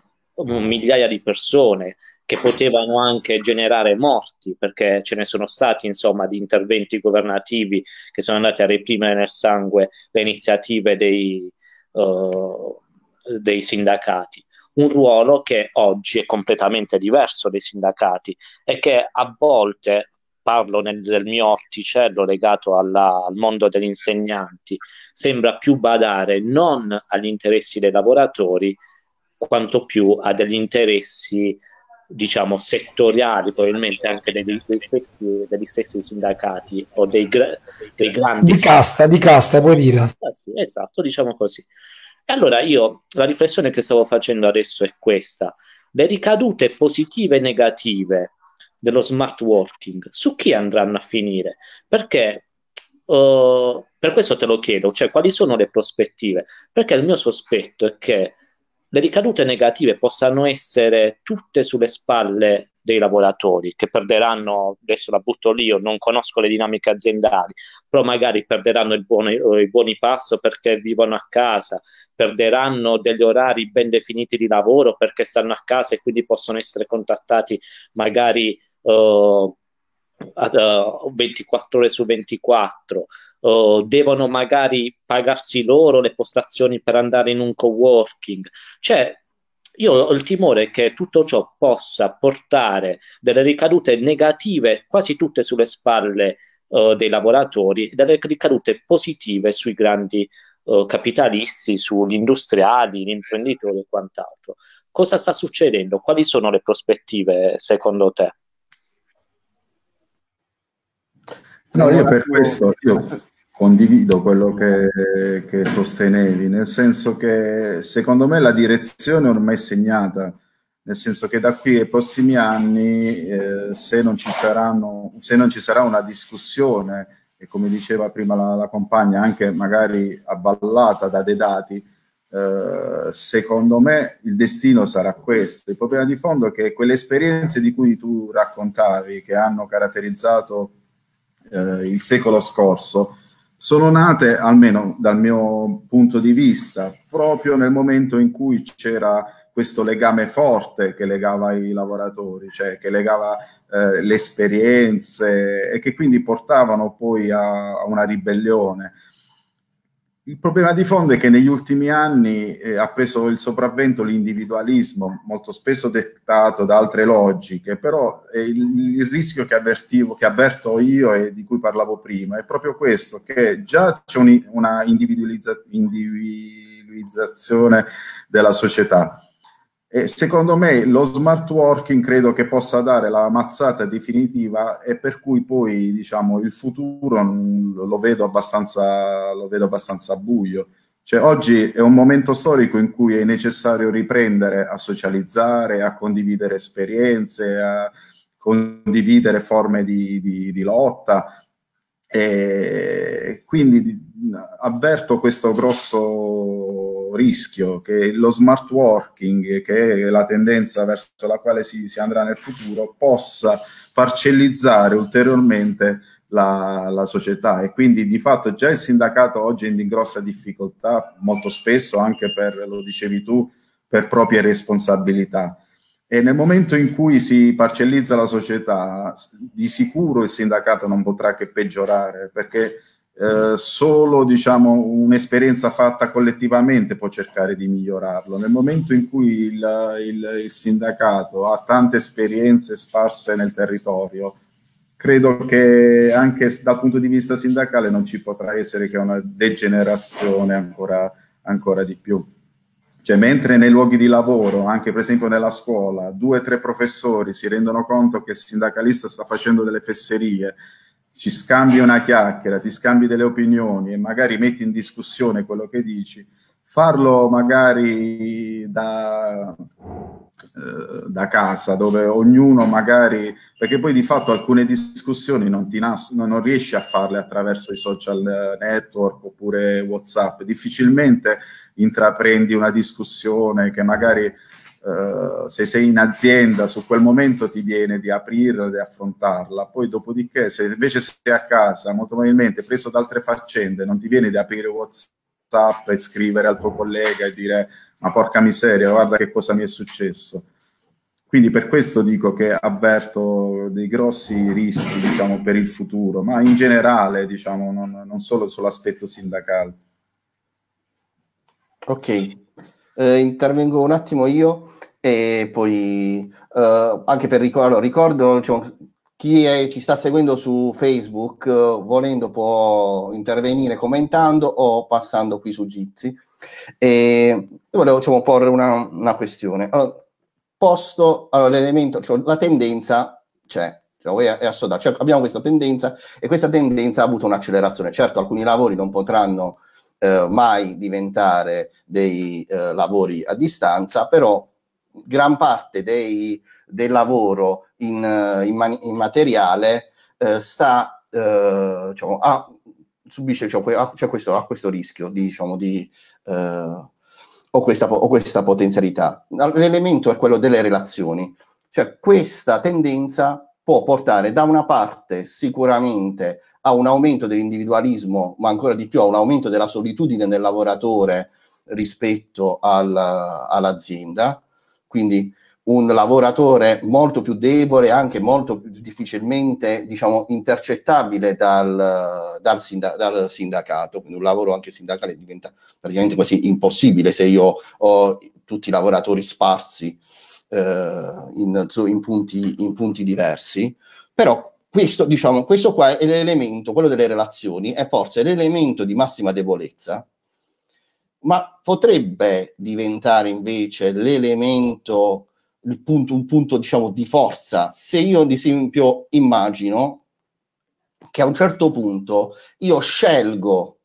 migliaia di persone, che potevano anche generare morti, perché ce ne sono stati insomma di interventi governativi che sono andati a reprimere nel sangue le iniziative dei, uh, dei sindacati. Un ruolo che oggi è completamente diverso dai sindacati e che a volte parlo nel, del mio orticello legato alla, al mondo degli insegnanti, sembra più badare non agli interessi dei lavoratori, quanto più a degli interessi diciamo settoriali probabilmente anche degli, degli, stessi, degli stessi, sindacati o dei, dei, grandi di casta, di casta puoi dire. Ah, sì, esatto diciamo così. E allora io la riflessione che stavo facendo adesso è questa. Le ricadute positive e negative dello smart working su chi andranno a finire? Perché uh, per questo te lo chiedo cioè quali sono le prospettive? Perché il mio sospetto è che le ricadute negative possano essere tutte sulle spalle dei lavoratori che perderanno, adesso la butto lì, io non conosco le dinamiche aziendali, però magari perderanno i buoni pasto perché vivono a casa, perderanno degli orari ben definiti di lavoro perché stanno a casa e quindi possono essere contattati magari uh, 24 ore su 24, uh, devono magari pagarsi loro le postazioni per andare in un coworking. Cioè, io ho il timore che tutto ciò possa portare delle ricadute negative quasi tutte sulle spalle uh, dei lavoratori e delle ricadute positive sui grandi uh, capitalisti, sugli industriali, gli imprenditori e quant'altro. Cosa sta succedendo? Quali sono le prospettive secondo te? No, io per questo, io, condivido quello che, che, sostenevi, nel senso che secondo me la direzione ormai è segnata, nel senso che da qui ai prossimi anni, eh, se, non ci saranno, se non ci sarà una discussione, e come diceva prima la, la compagna, anche magari avvallata da dei dati, eh, secondo me il destino sarà questo. Il problema di fondo è che quelle esperienze di cui tu raccontavi, che hanno caratterizzato eh, il secolo scorso, sono nate, almeno dal mio punto di vista, proprio nel momento in cui c'era questo legame forte che legava i lavoratori, cioè che legava eh, le esperienze e che quindi portavano poi a, a una ribellione. Il problema di fondo è che negli ultimi anni eh, ha preso il sopravvento l'individualismo, molto spesso dettato da altre logiche, però eh, il, il, rischio che avvertivo, che avverto io e di cui parlavo prima, è proprio questo, che già c'è un, una individualizza, individualizzazione della società e secondo me lo smart working credo che possa dare la mazzata definitiva e per cui poi diciamo il futuro lo vedo abbastanza, lo vedo abbastanza buio. Cioè, oggi è un momento storico in cui è necessario riprendere a socializzare, a condividere esperienze, a condividere forme di, di, di lotta. E quindi avverto questo grosso rischio che lo smart working, che è la tendenza verso la quale si, si andrà nel futuro, possa parcellizzare ulteriormente la, la, società e quindi di fatto già il sindacato oggi è in grossa difficoltà, molto spesso anche per, lo dicevi tu, per proprie responsabilità. E nel momento in cui si parcellizza la società, di sicuro il sindacato non potrà che peggiorare, perché eh, solo diciamo, un'esperienza fatta collettivamente può cercare di migliorarlo. Nel momento in cui il, il, il, sindacato ha tante esperienze sparse nel territorio, credo che anche dal punto di vista sindacale non ci potrà essere che una degenerazione ancora, ancora di più. Cioè, mentre nei luoghi di lavoro, anche per esempio nella scuola, due o tre professori si rendono conto che il sindacalista sta facendo delle fesserie ci scambi una chiacchiera, ti scambi delle opinioni e magari metti in discussione quello che dici, farlo magari da, eh, da casa, dove ognuno magari, perché poi di fatto alcune discussioni non, ti nas- non riesci a farle attraverso i social network oppure WhatsApp, difficilmente intraprendi una discussione che magari Uh, se sei in azienda su quel momento ti viene di aprirla, di affrontarla, poi dopodiché se invece sei a casa molto probabilmente preso da altre faccende non ti viene di aprire Whatsapp e scrivere al tuo collega e dire ma porca miseria guarda che cosa mi è successo. Quindi per questo dico che avverto dei grossi rischi diciamo, per il futuro, ma in generale diciamo, non, non solo sull'aspetto sindacale. Ok, eh, intervengo un attimo io e poi uh, anche per ricordare, ricordo diciamo, chi è, ci sta seguendo su Facebook, uh, volendo può intervenire commentando o passando qui su Jitsi. E volevo diciamo, porre una, una questione. Allora, posto allora, l'elemento, cioè, la tendenza c'è, cioè, è, assodato, cioè, abbiamo questa tendenza e questa tendenza ha avuto un'accelerazione. Certo, alcuni lavori non potranno eh, mai diventare dei eh, lavori a distanza, però gran parte dei, del lavoro in, in, man- in materiale eh, sta, eh, diciamo, ha, subisce, diciamo, ha, cioè questo, ha questo rischio di, diciamo, di eh, o, questa, o questa potenzialità. L'elemento è quello delle relazioni, cioè questa tendenza può portare da una parte sicuramente a un aumento dell'individualismo, ma ancora di più a un aumento della solitudine del lavoratore rispetto al, all'azienda, quindi un lavoratore molto più debole, anche molto più difficilmente diciamo, intercettabile dal, dal, sinda- dal, sindacato, quindi un lavoro anche sindacale diventa praticamente quasi impossibile se io ho tutti i lavoratori sparsi eh, in, in, punti, in punti diversi, però questo, diciamo, questo qua è l'elemento, quello delle relazioni, è forse l'elemento di massima debolezza ma potrebbe diventare invece l'elemento, il punto, un punto diciamo di forza. Se io ad esempio immagino che a un certo punto io scelgo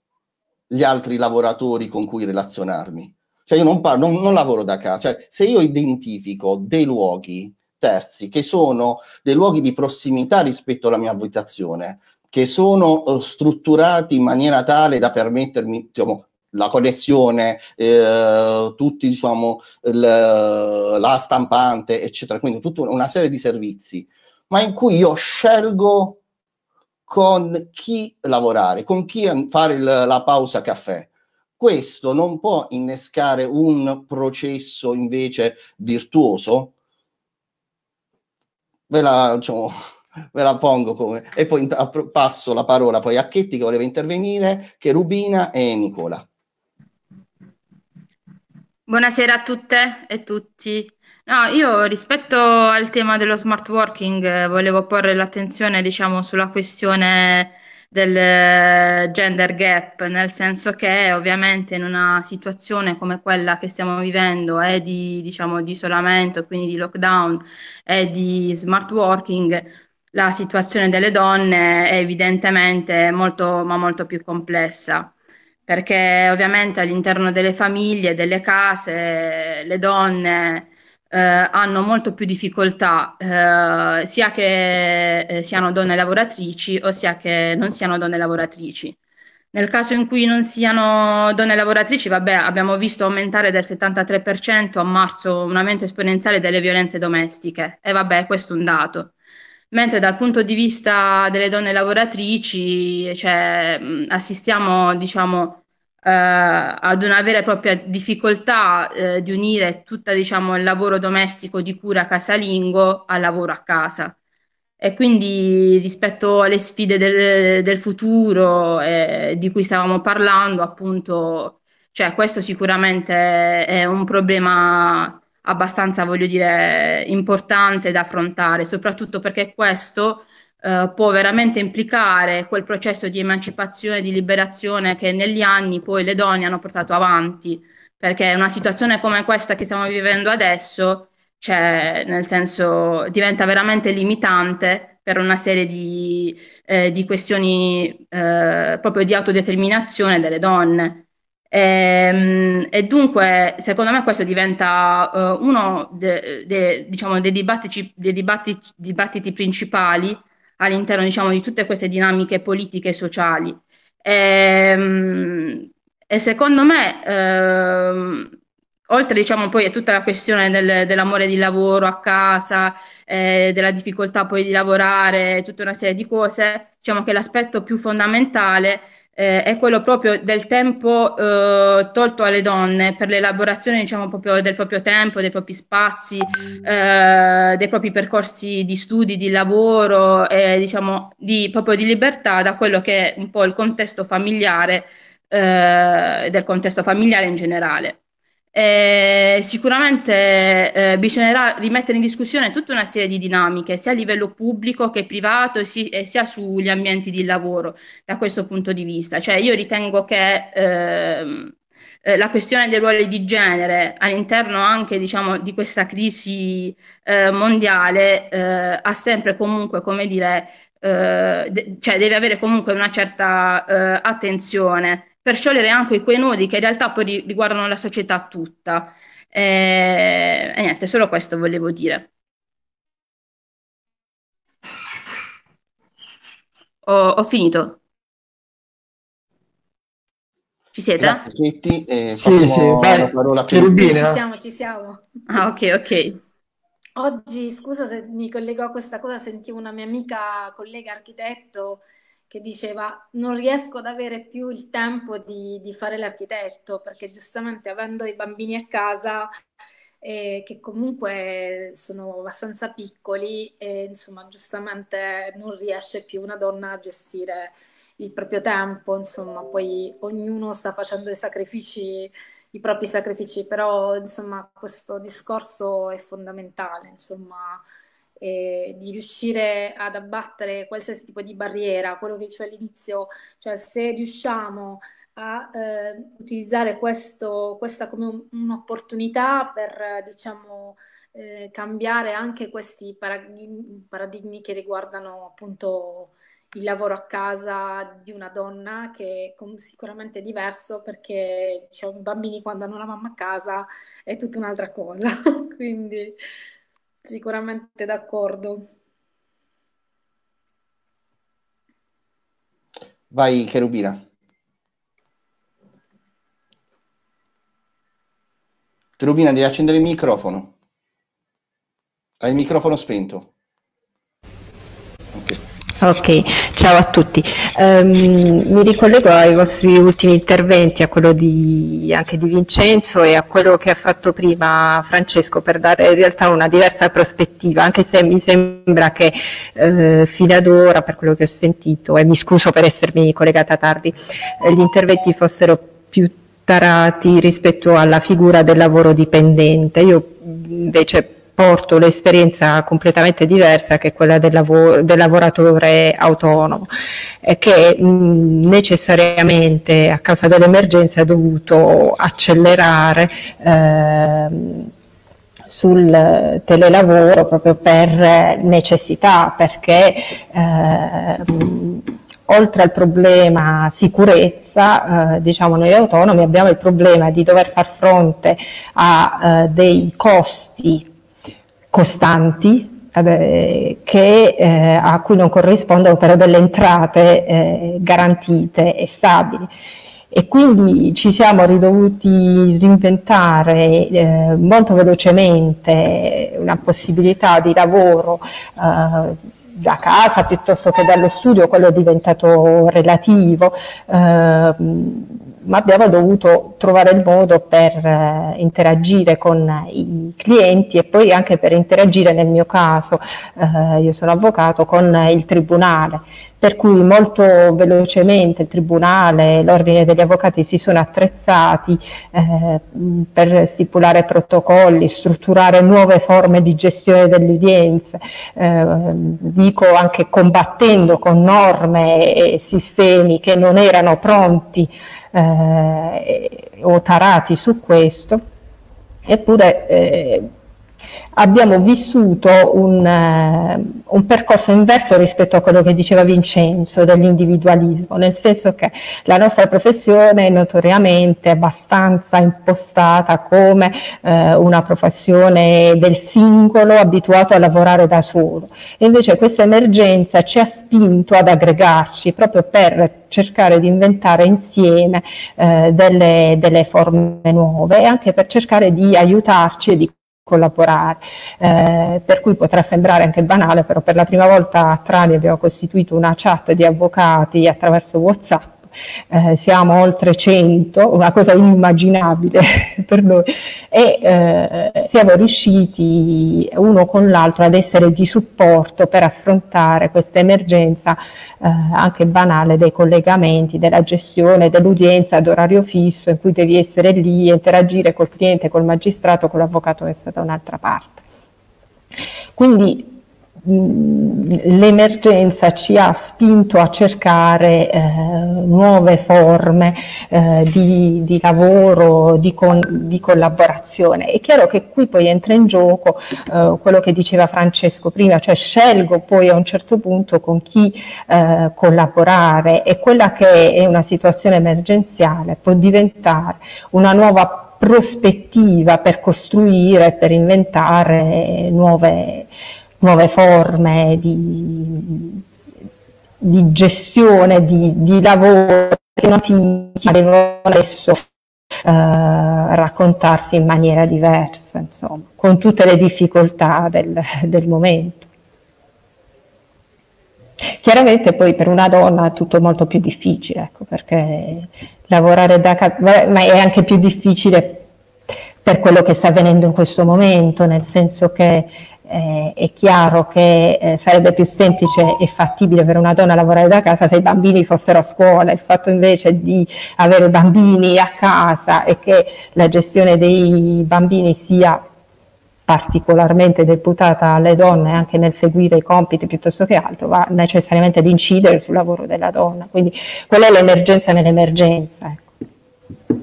gli altri lavoratori con cui relazionarmi. Cioè io non, parlo, non, non lavoro da casa, cioè se io identifico dei luoghi terzi che sono dei luoghi di prossimità rispetto alla mia abitazione, che sono uh, strutturati in maniera tale da permettermi diciamo, la connessione, eh, tutti diciamo il, la stampante, eccetera, quindi tutta una serie di servizi, ma in cui io scelgo con chi lavorare, con chi fare il, la pausa caffè. Questo non può innescare un processo invece virtuoso? Ve la, diciamo, ve la pongo come... E poi passo la parola poi a Chetti che voleva intervenire, che Rubina e Nicola. Buonasera a tutte e tutti. No, io rispetto al tema dello smart working eh, volevo porre l'attenzione, diciamo, sulla questione del eh, gender gap, nel senso che ovviamente in una situazione come quella che stiamo vivendo e di, diciamo, di isolamento, quindi di lockdown e di smart working, la situazione delle donne è evidentemente molto, ma molto più complessa perché ovviamente all'interno delle famiglie, delle case, le donne eh, hanno molto più difficoltà, eh, sia che eh, siano donne lavoratrici o sia che non siano donne lavoratrici. Nel caso in cui non siano donne lavoratrici, vabbè, abbiamo visto aumentare del 73% a marzo un aumento esponenziale delle violenze domestiche e vabbè, questo è un dato. Mentre dal punto di vista delle donne lavoratrici, cioè, assistiamo, diciamo, ad una vera e propria difficoltà eh, di unire tutto diciamo, il lavoro domestico di cura casalingo al lavoro a casa. E quindi rispetto alle sfide del, del futuro eh, di cui stavamo parlando, appunto, cioè questo sicuramente è un problema abbastanza, voglio dire, importante da affrontare, soprattutto perché questo eh, può veramente implicare quel processo di emancipazione, di liberazione che negli anni poi le donne hanno portato avanti, perché una situazione come questa che stiamo vivendo adesso, cioè, nel senso, diventa veramente limitante per una serie di, eh, di questioni eh, proprio di autodeterminazione delle donne. E, ehm, e, dunque, secondo me, questo diventa uh, uno de, de, diciamo, dei, dibattiti, dei dibattiti, dibattiti principali all'interno diciamo, di tutte queste dinamiche politiche e sociali. E, ehm, e secondo me, ehm, oltre diciamo, poi a tutta la questione del, dell'amore di lavoro a casa, eh, della difficoltà poi di lavorare, tutta una serie di cose, diciamo che l'aspetto più fondamentale eh, è quello proprio del tempo eh, tolto alle donne per l'elaborazione diciamo, proprio del proprio tempo, dei propri spazi, eh, dei propri percorsi di studi, di lavoro, e diciamo, di, proprio di libertà da quello che è un po' il contesto familiare, eh, del contesto familiare in generale. Eh, sicuramente eh, bisognerà rimettere in discussione tutta una serie di dinamiche, sia a livello pubblico che privato, si, e sia sugli ambienti di lavoro da questo punto di vista. Cioè, io ritengo che ehm, eh, la questione dei ruoli di genere all'interno anche diciamo, di questa crisi eh, mondiale eh, ha sempre comunque, come dire, eh, de- cioè deve avere comunque una certa attenzione per sciogliere anche quei nodi che in realtà poi riguardano la società tutta. E, e niente, solo questo volevo dire. Ho, ho finito. Ci siete? Grazie, eh, sì, sì, vai, parola Cherubina. Ci siamo, ci siamo. Ah, ok, ok. Oggi, scusa se mi collego a questa cosa, sentivo una mia amica, collega architetto, che diceva non riesco ad avere più il tempo di, di fare l'architetto perché giustamente avendo i bambini a casa eh, che comunque sono abbastanza piccoli e insomma giustamente non riesce più una donna a gestire il proprio tempo, insomma poi ognuno sta facendo i sacrifici, i propri sacrifici, però insomma questo discorso è fondamentale, insomma eh, di riuscire ad abbattere qualsiasi tipo di barriera, quello che dicevo all'inizio, cioè se riusciamo a eh, utilizzare questo, questa come un, un'opportunità per, diciamo, eh, cambiare anche questi paradigmi, paradigmi, che riguardano appunto il lavoro a casa di una donna che è sicuramente diverso perché un bambini quando hanno la mamma a casa è tutta un'altra cosa, quindi sicuramente d'accordo. Vai Cherubina. Cherubina, devi accendere il microfono. Hai il microfono spento. Ok, ciao a tutti. Um, mi ricollego ai vostri ultimi interventi, a quello di, anche di Vincenzo e a quello che ha fatto prima Francesco per dare in realtà una diversa prospettiva, anche se mi sembra che eh, fino ad ora, per quello che ho sentito, e mi scuso per essermi collegata tardi, eh, gli interventi fossero più tarati rispetto alla figura del lavoro dipendente. Io invece porto l'esperienza completamente diversa che è quella del, lavoro, del lavoratore autonomo, eh, che mh, necessariamente a causa dell'emergenza ha dovuto accelerare eh, sul telelavoro proprio per necessità, perché eh, oltre al problema sicurezza, eh, diciamo noi autonomi abbiamo il problema di dover far fronte a eh, dei costi costanti che, eh, a cui non corrispondono però delle entrate eh, garantite e stabili. E quindi ci siamo ridovuti reinventare eh, molto velocemente una possibilità di lavoro eh, da casa piuttosto che dallo studio, quello è diventato relativo, eh, ma abbiamo dovuto trovare il modo per eh, interagire con i clienti e poi anche per interagire nel mio caso, eh, io sono avvocato, con il tribunale. Per cui molto velocemente il Tribunale, l'Ordine degli Avvocati si sono attrezzati eh, per stipulare protocolli, strutturare nuove forme di gestione delle udienze, eh, dico anche combattendo con norme e sistemi che non erano pronti eh, o tarati su questo, eppure eh, abbiamo vissuto un, eh, un, percorso inverso rispetto a quello che diceva Vincenzo dell'individualismo, nel senso che la nostra professione è notoriamente abbastanza impostata come eh, una professione del singolo abituato a lavorare da solo. E invece questa emergenza ci ha spinto ad aggregarci proprio per cercare di inventare insieme eh, delle, delle forme nuove e anche per cercare di aiutarci e di collaborare, eh, per cui potrà sembrare anche banale, però per la prima volta a Trani abbiamo costituito una chat di avvocati attraverso Whatsapp eh, siamo oltre 100, una cosa inimmaginabile per noi, e eh, siamo riusciti uno con l'altro ad essere di supporto per affrontare questa emergenza eh, anche banale dei collegamenti, della gestione dell'udienza ad orario fisso in cui devi essere lì, interagire col cliente, col magistrato, con l'avvocato che sta da un'altra parte. Quindi l'emergenza ci ha spinto a cercare eh, nuove forme eh, di, di, lavoro, di, con, di, collaborazione. È chiaro che qui poi entra in gioco eh, quello che diceva Francesco prima, cioè scelgo poi a un certo punto con chi eh, collaborare e quella che è una situazione emergenziale può diventare una nuova prospettiva per costruire, per inventare nuove nuove forme di, di gestione, di, di, lavoro che non avevano adesso eh, raccontarsi in maniera diversa, insomma, con tutte le difficoltà del, del momento. Chiaramente poi per una donna è tutto molto più difficile, ecco, perché lavorare da casa, ma è anche più difficile per quello che sta avvenendo in questo momento, nel senso che eh, è chiaro che eh, sarebbe più semplice e fattibile per una donna lavorare da casa se i bambini fossero a scuola, il fatto invece di avere bambini a casa e che la gestione dei bambini sia particolarmente deputata alle donne anche nel seguire i compiti piuttosto che altro, va necessariamente ad incidere sul lavoro della donna. Quindi quella è l'emergenza nell'emergenza. Ecco.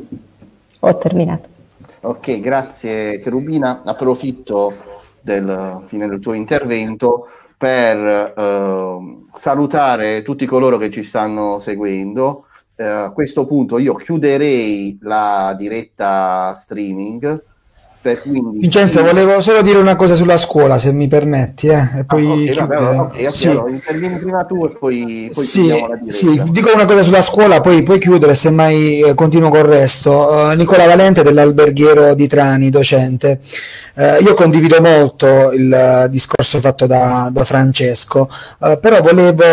Ho terminato. Ok, grazie Cherubina. Approfitto del fine del tuo intervento per eh, salutare tutti coloro che ci stanno seguendo. Eh, a questo punto io chiuderei la diretta streaming quindi... Vincenzo, volevo solo dire una cosa sulla scuola, se mi permetti. Eh? E poi ah, okay, vabbè, okay, sì. allora, intervieni prima tu e poi, poi sì, sì, dico una cosa sulla scuola, poi puoi chiudere, semmai eh, continuo con il resto. Uh, Nicola Valente dell'alberghiero di Trani, docente. Uh, io condivido molto il uh, discorso fatto da, da Francesco, però volevo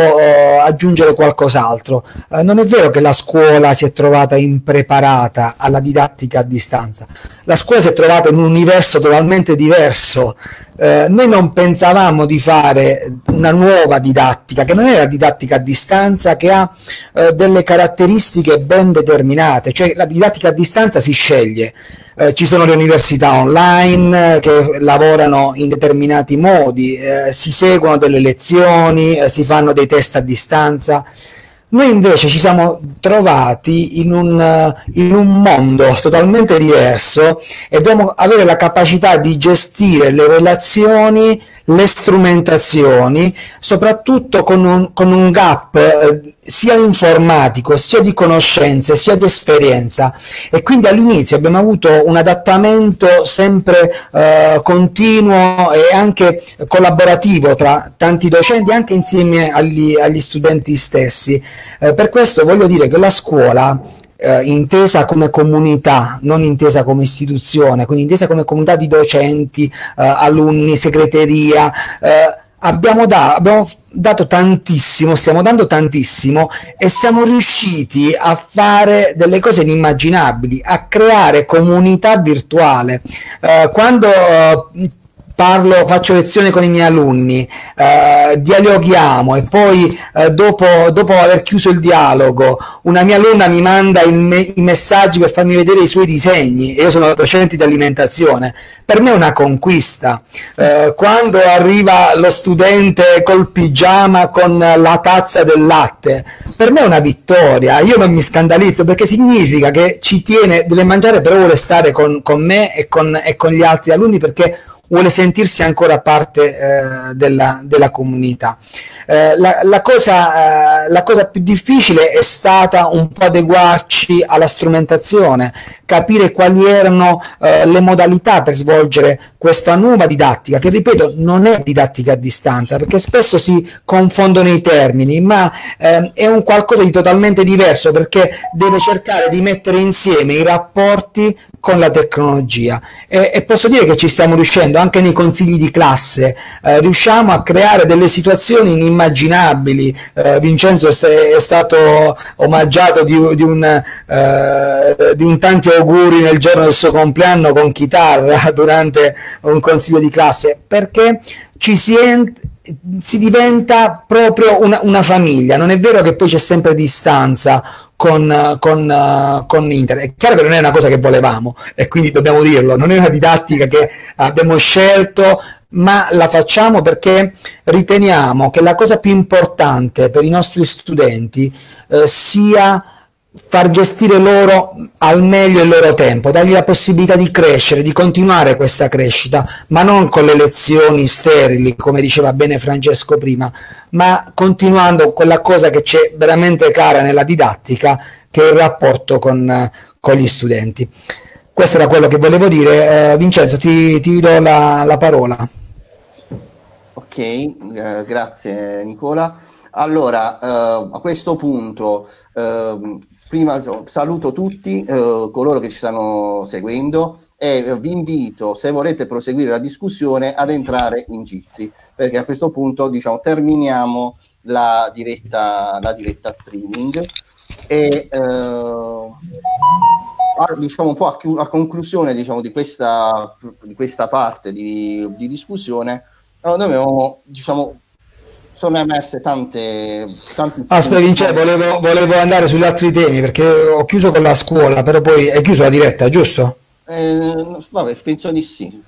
aggiungere qualcos'altro. non è vero che la scuola si è trovata impreparata alla didattica a distanza. La scuola si è trovata in un universo totalmente diverso. Eh, noi non pensavamo di fare una nuova didattica, che non è la didattica a distanza, che ha eh, delle caratteristiche ben determinate, cioè la didattica a distanza si sceglie. Eh, ci sono le università online che lavorano in determinati modi, eh, si seguono delle lezioni, eh, si fanno dei test a distanza. Noi invece ci siamo trovati in un, eh, in un, mondo totalmente diverso e dobbiamo avere la capacità di gestire le relazioni le strumentazioni, soprattutto con un, con un gap eh, sia informatico, sia di conoscenze, sia di esperienza. E quindi all'inizio abbiamo avuto un adattamento sempre eh, continuo e anche collaborativo tra tanti docenti, anche insieme agli, agli studenti stessi. Eh, per questo voglio dire che la scuola eh, intesa come comunità, non intesa come istituzione, quindi intesa come comunità di docenti, eh, alunni, segreteria. Eh, abbiamo, da, abbiamo, dato tantissimo, stiamo dando tantissimo e siamo riusciti a fare delle cose inimmaginabili, a creare comunità virtuale. Eh, quando eh, parlo, faccio lezione con i miei alunni, eh, dialoghiamo e poi eh, dopo, dopo, aver chiuso il dialogo una mia alunna mi manda me- i messaggi per farmi vedere i suoi disegni e io sono docente di alimentazione, per me è una conquista. Eh, quando arriva lo studente col pigiama con la tazza del latte, per me è una vittoria, io non mi scandalizzo perché significa che ci tiene, deve mangiare però vuole stare con, con me e con, e con gli altri alunni perché vuole sentirsi ancora parte eh, della, della, comunità. Eh, la, la, cosa, eh, la, cosa, più difficile è stata un po' adeguarci alla strumentazione, capire quali erano eh, le modalità per svolgere questa nuova didattica, che ripeto non è didattica a distanza, perché spesso si confondono i termini, ma eh, è un qualcosa di totalmente diverso perché deve cercare di mettere insieme i rapporti con la tecnologia e, e posso dire che ci stiamo riuscendo anche nei consigli di classe, eh, riusciamo a creare delle situazioni inimmaginabili. Eh, Vincenzo è, stato omaggiato di, di, un, eh, di un tanti auguri nel giorno del suo compleanno con chitarra durante un consiglio di classe, perché ci si, ent- si diventa proprio una, una, famiglia. Non è vero che poi c'è sempre distanza con, con, con internet. È chiaro che non è una cosa che volevamo e quindi dobbiamo dirlo, non è una didattica che abbiamo scelto ma la facciamo perché riteniamo che la cosa più importante per i nostri studenti eh, sia far gestire loro al meglio il loro tempo, dargli la possibilità di crescere, di continuare questa crescita, ma non con le lezioni sterili, come diceva bene Francesco prima, ma continuando quella cosa che c'è veramente cara nella didattica, che è il rapporto con, con gli studenti. Questo era quello che volevo dire. Eh, Vincenzo, ti, ti do la, la parola. Ok, grazie Nicola. Allora, eh, a questo punto eh, prima saluto tutti eh, coloro che ci stanno seguendo e vi invito, se volete proseguire la discussione, ad entrare in Jitsi, perché a questo punto diciamo, terminiamo la diretta, la diretta streaming e eh, diciamo un po' a, a conclusione diciamo, di, questa, di questa parte di, di discussione, allora, noi abbiamo diciamo, sono emerse tante... tante Aspetta Vincenzo, volevo, volevo, andare sugli altri temi perché ho chiuso con la scuola, però poi è chiusa la diretta, giusto? Eh, vabbè, penso di sì.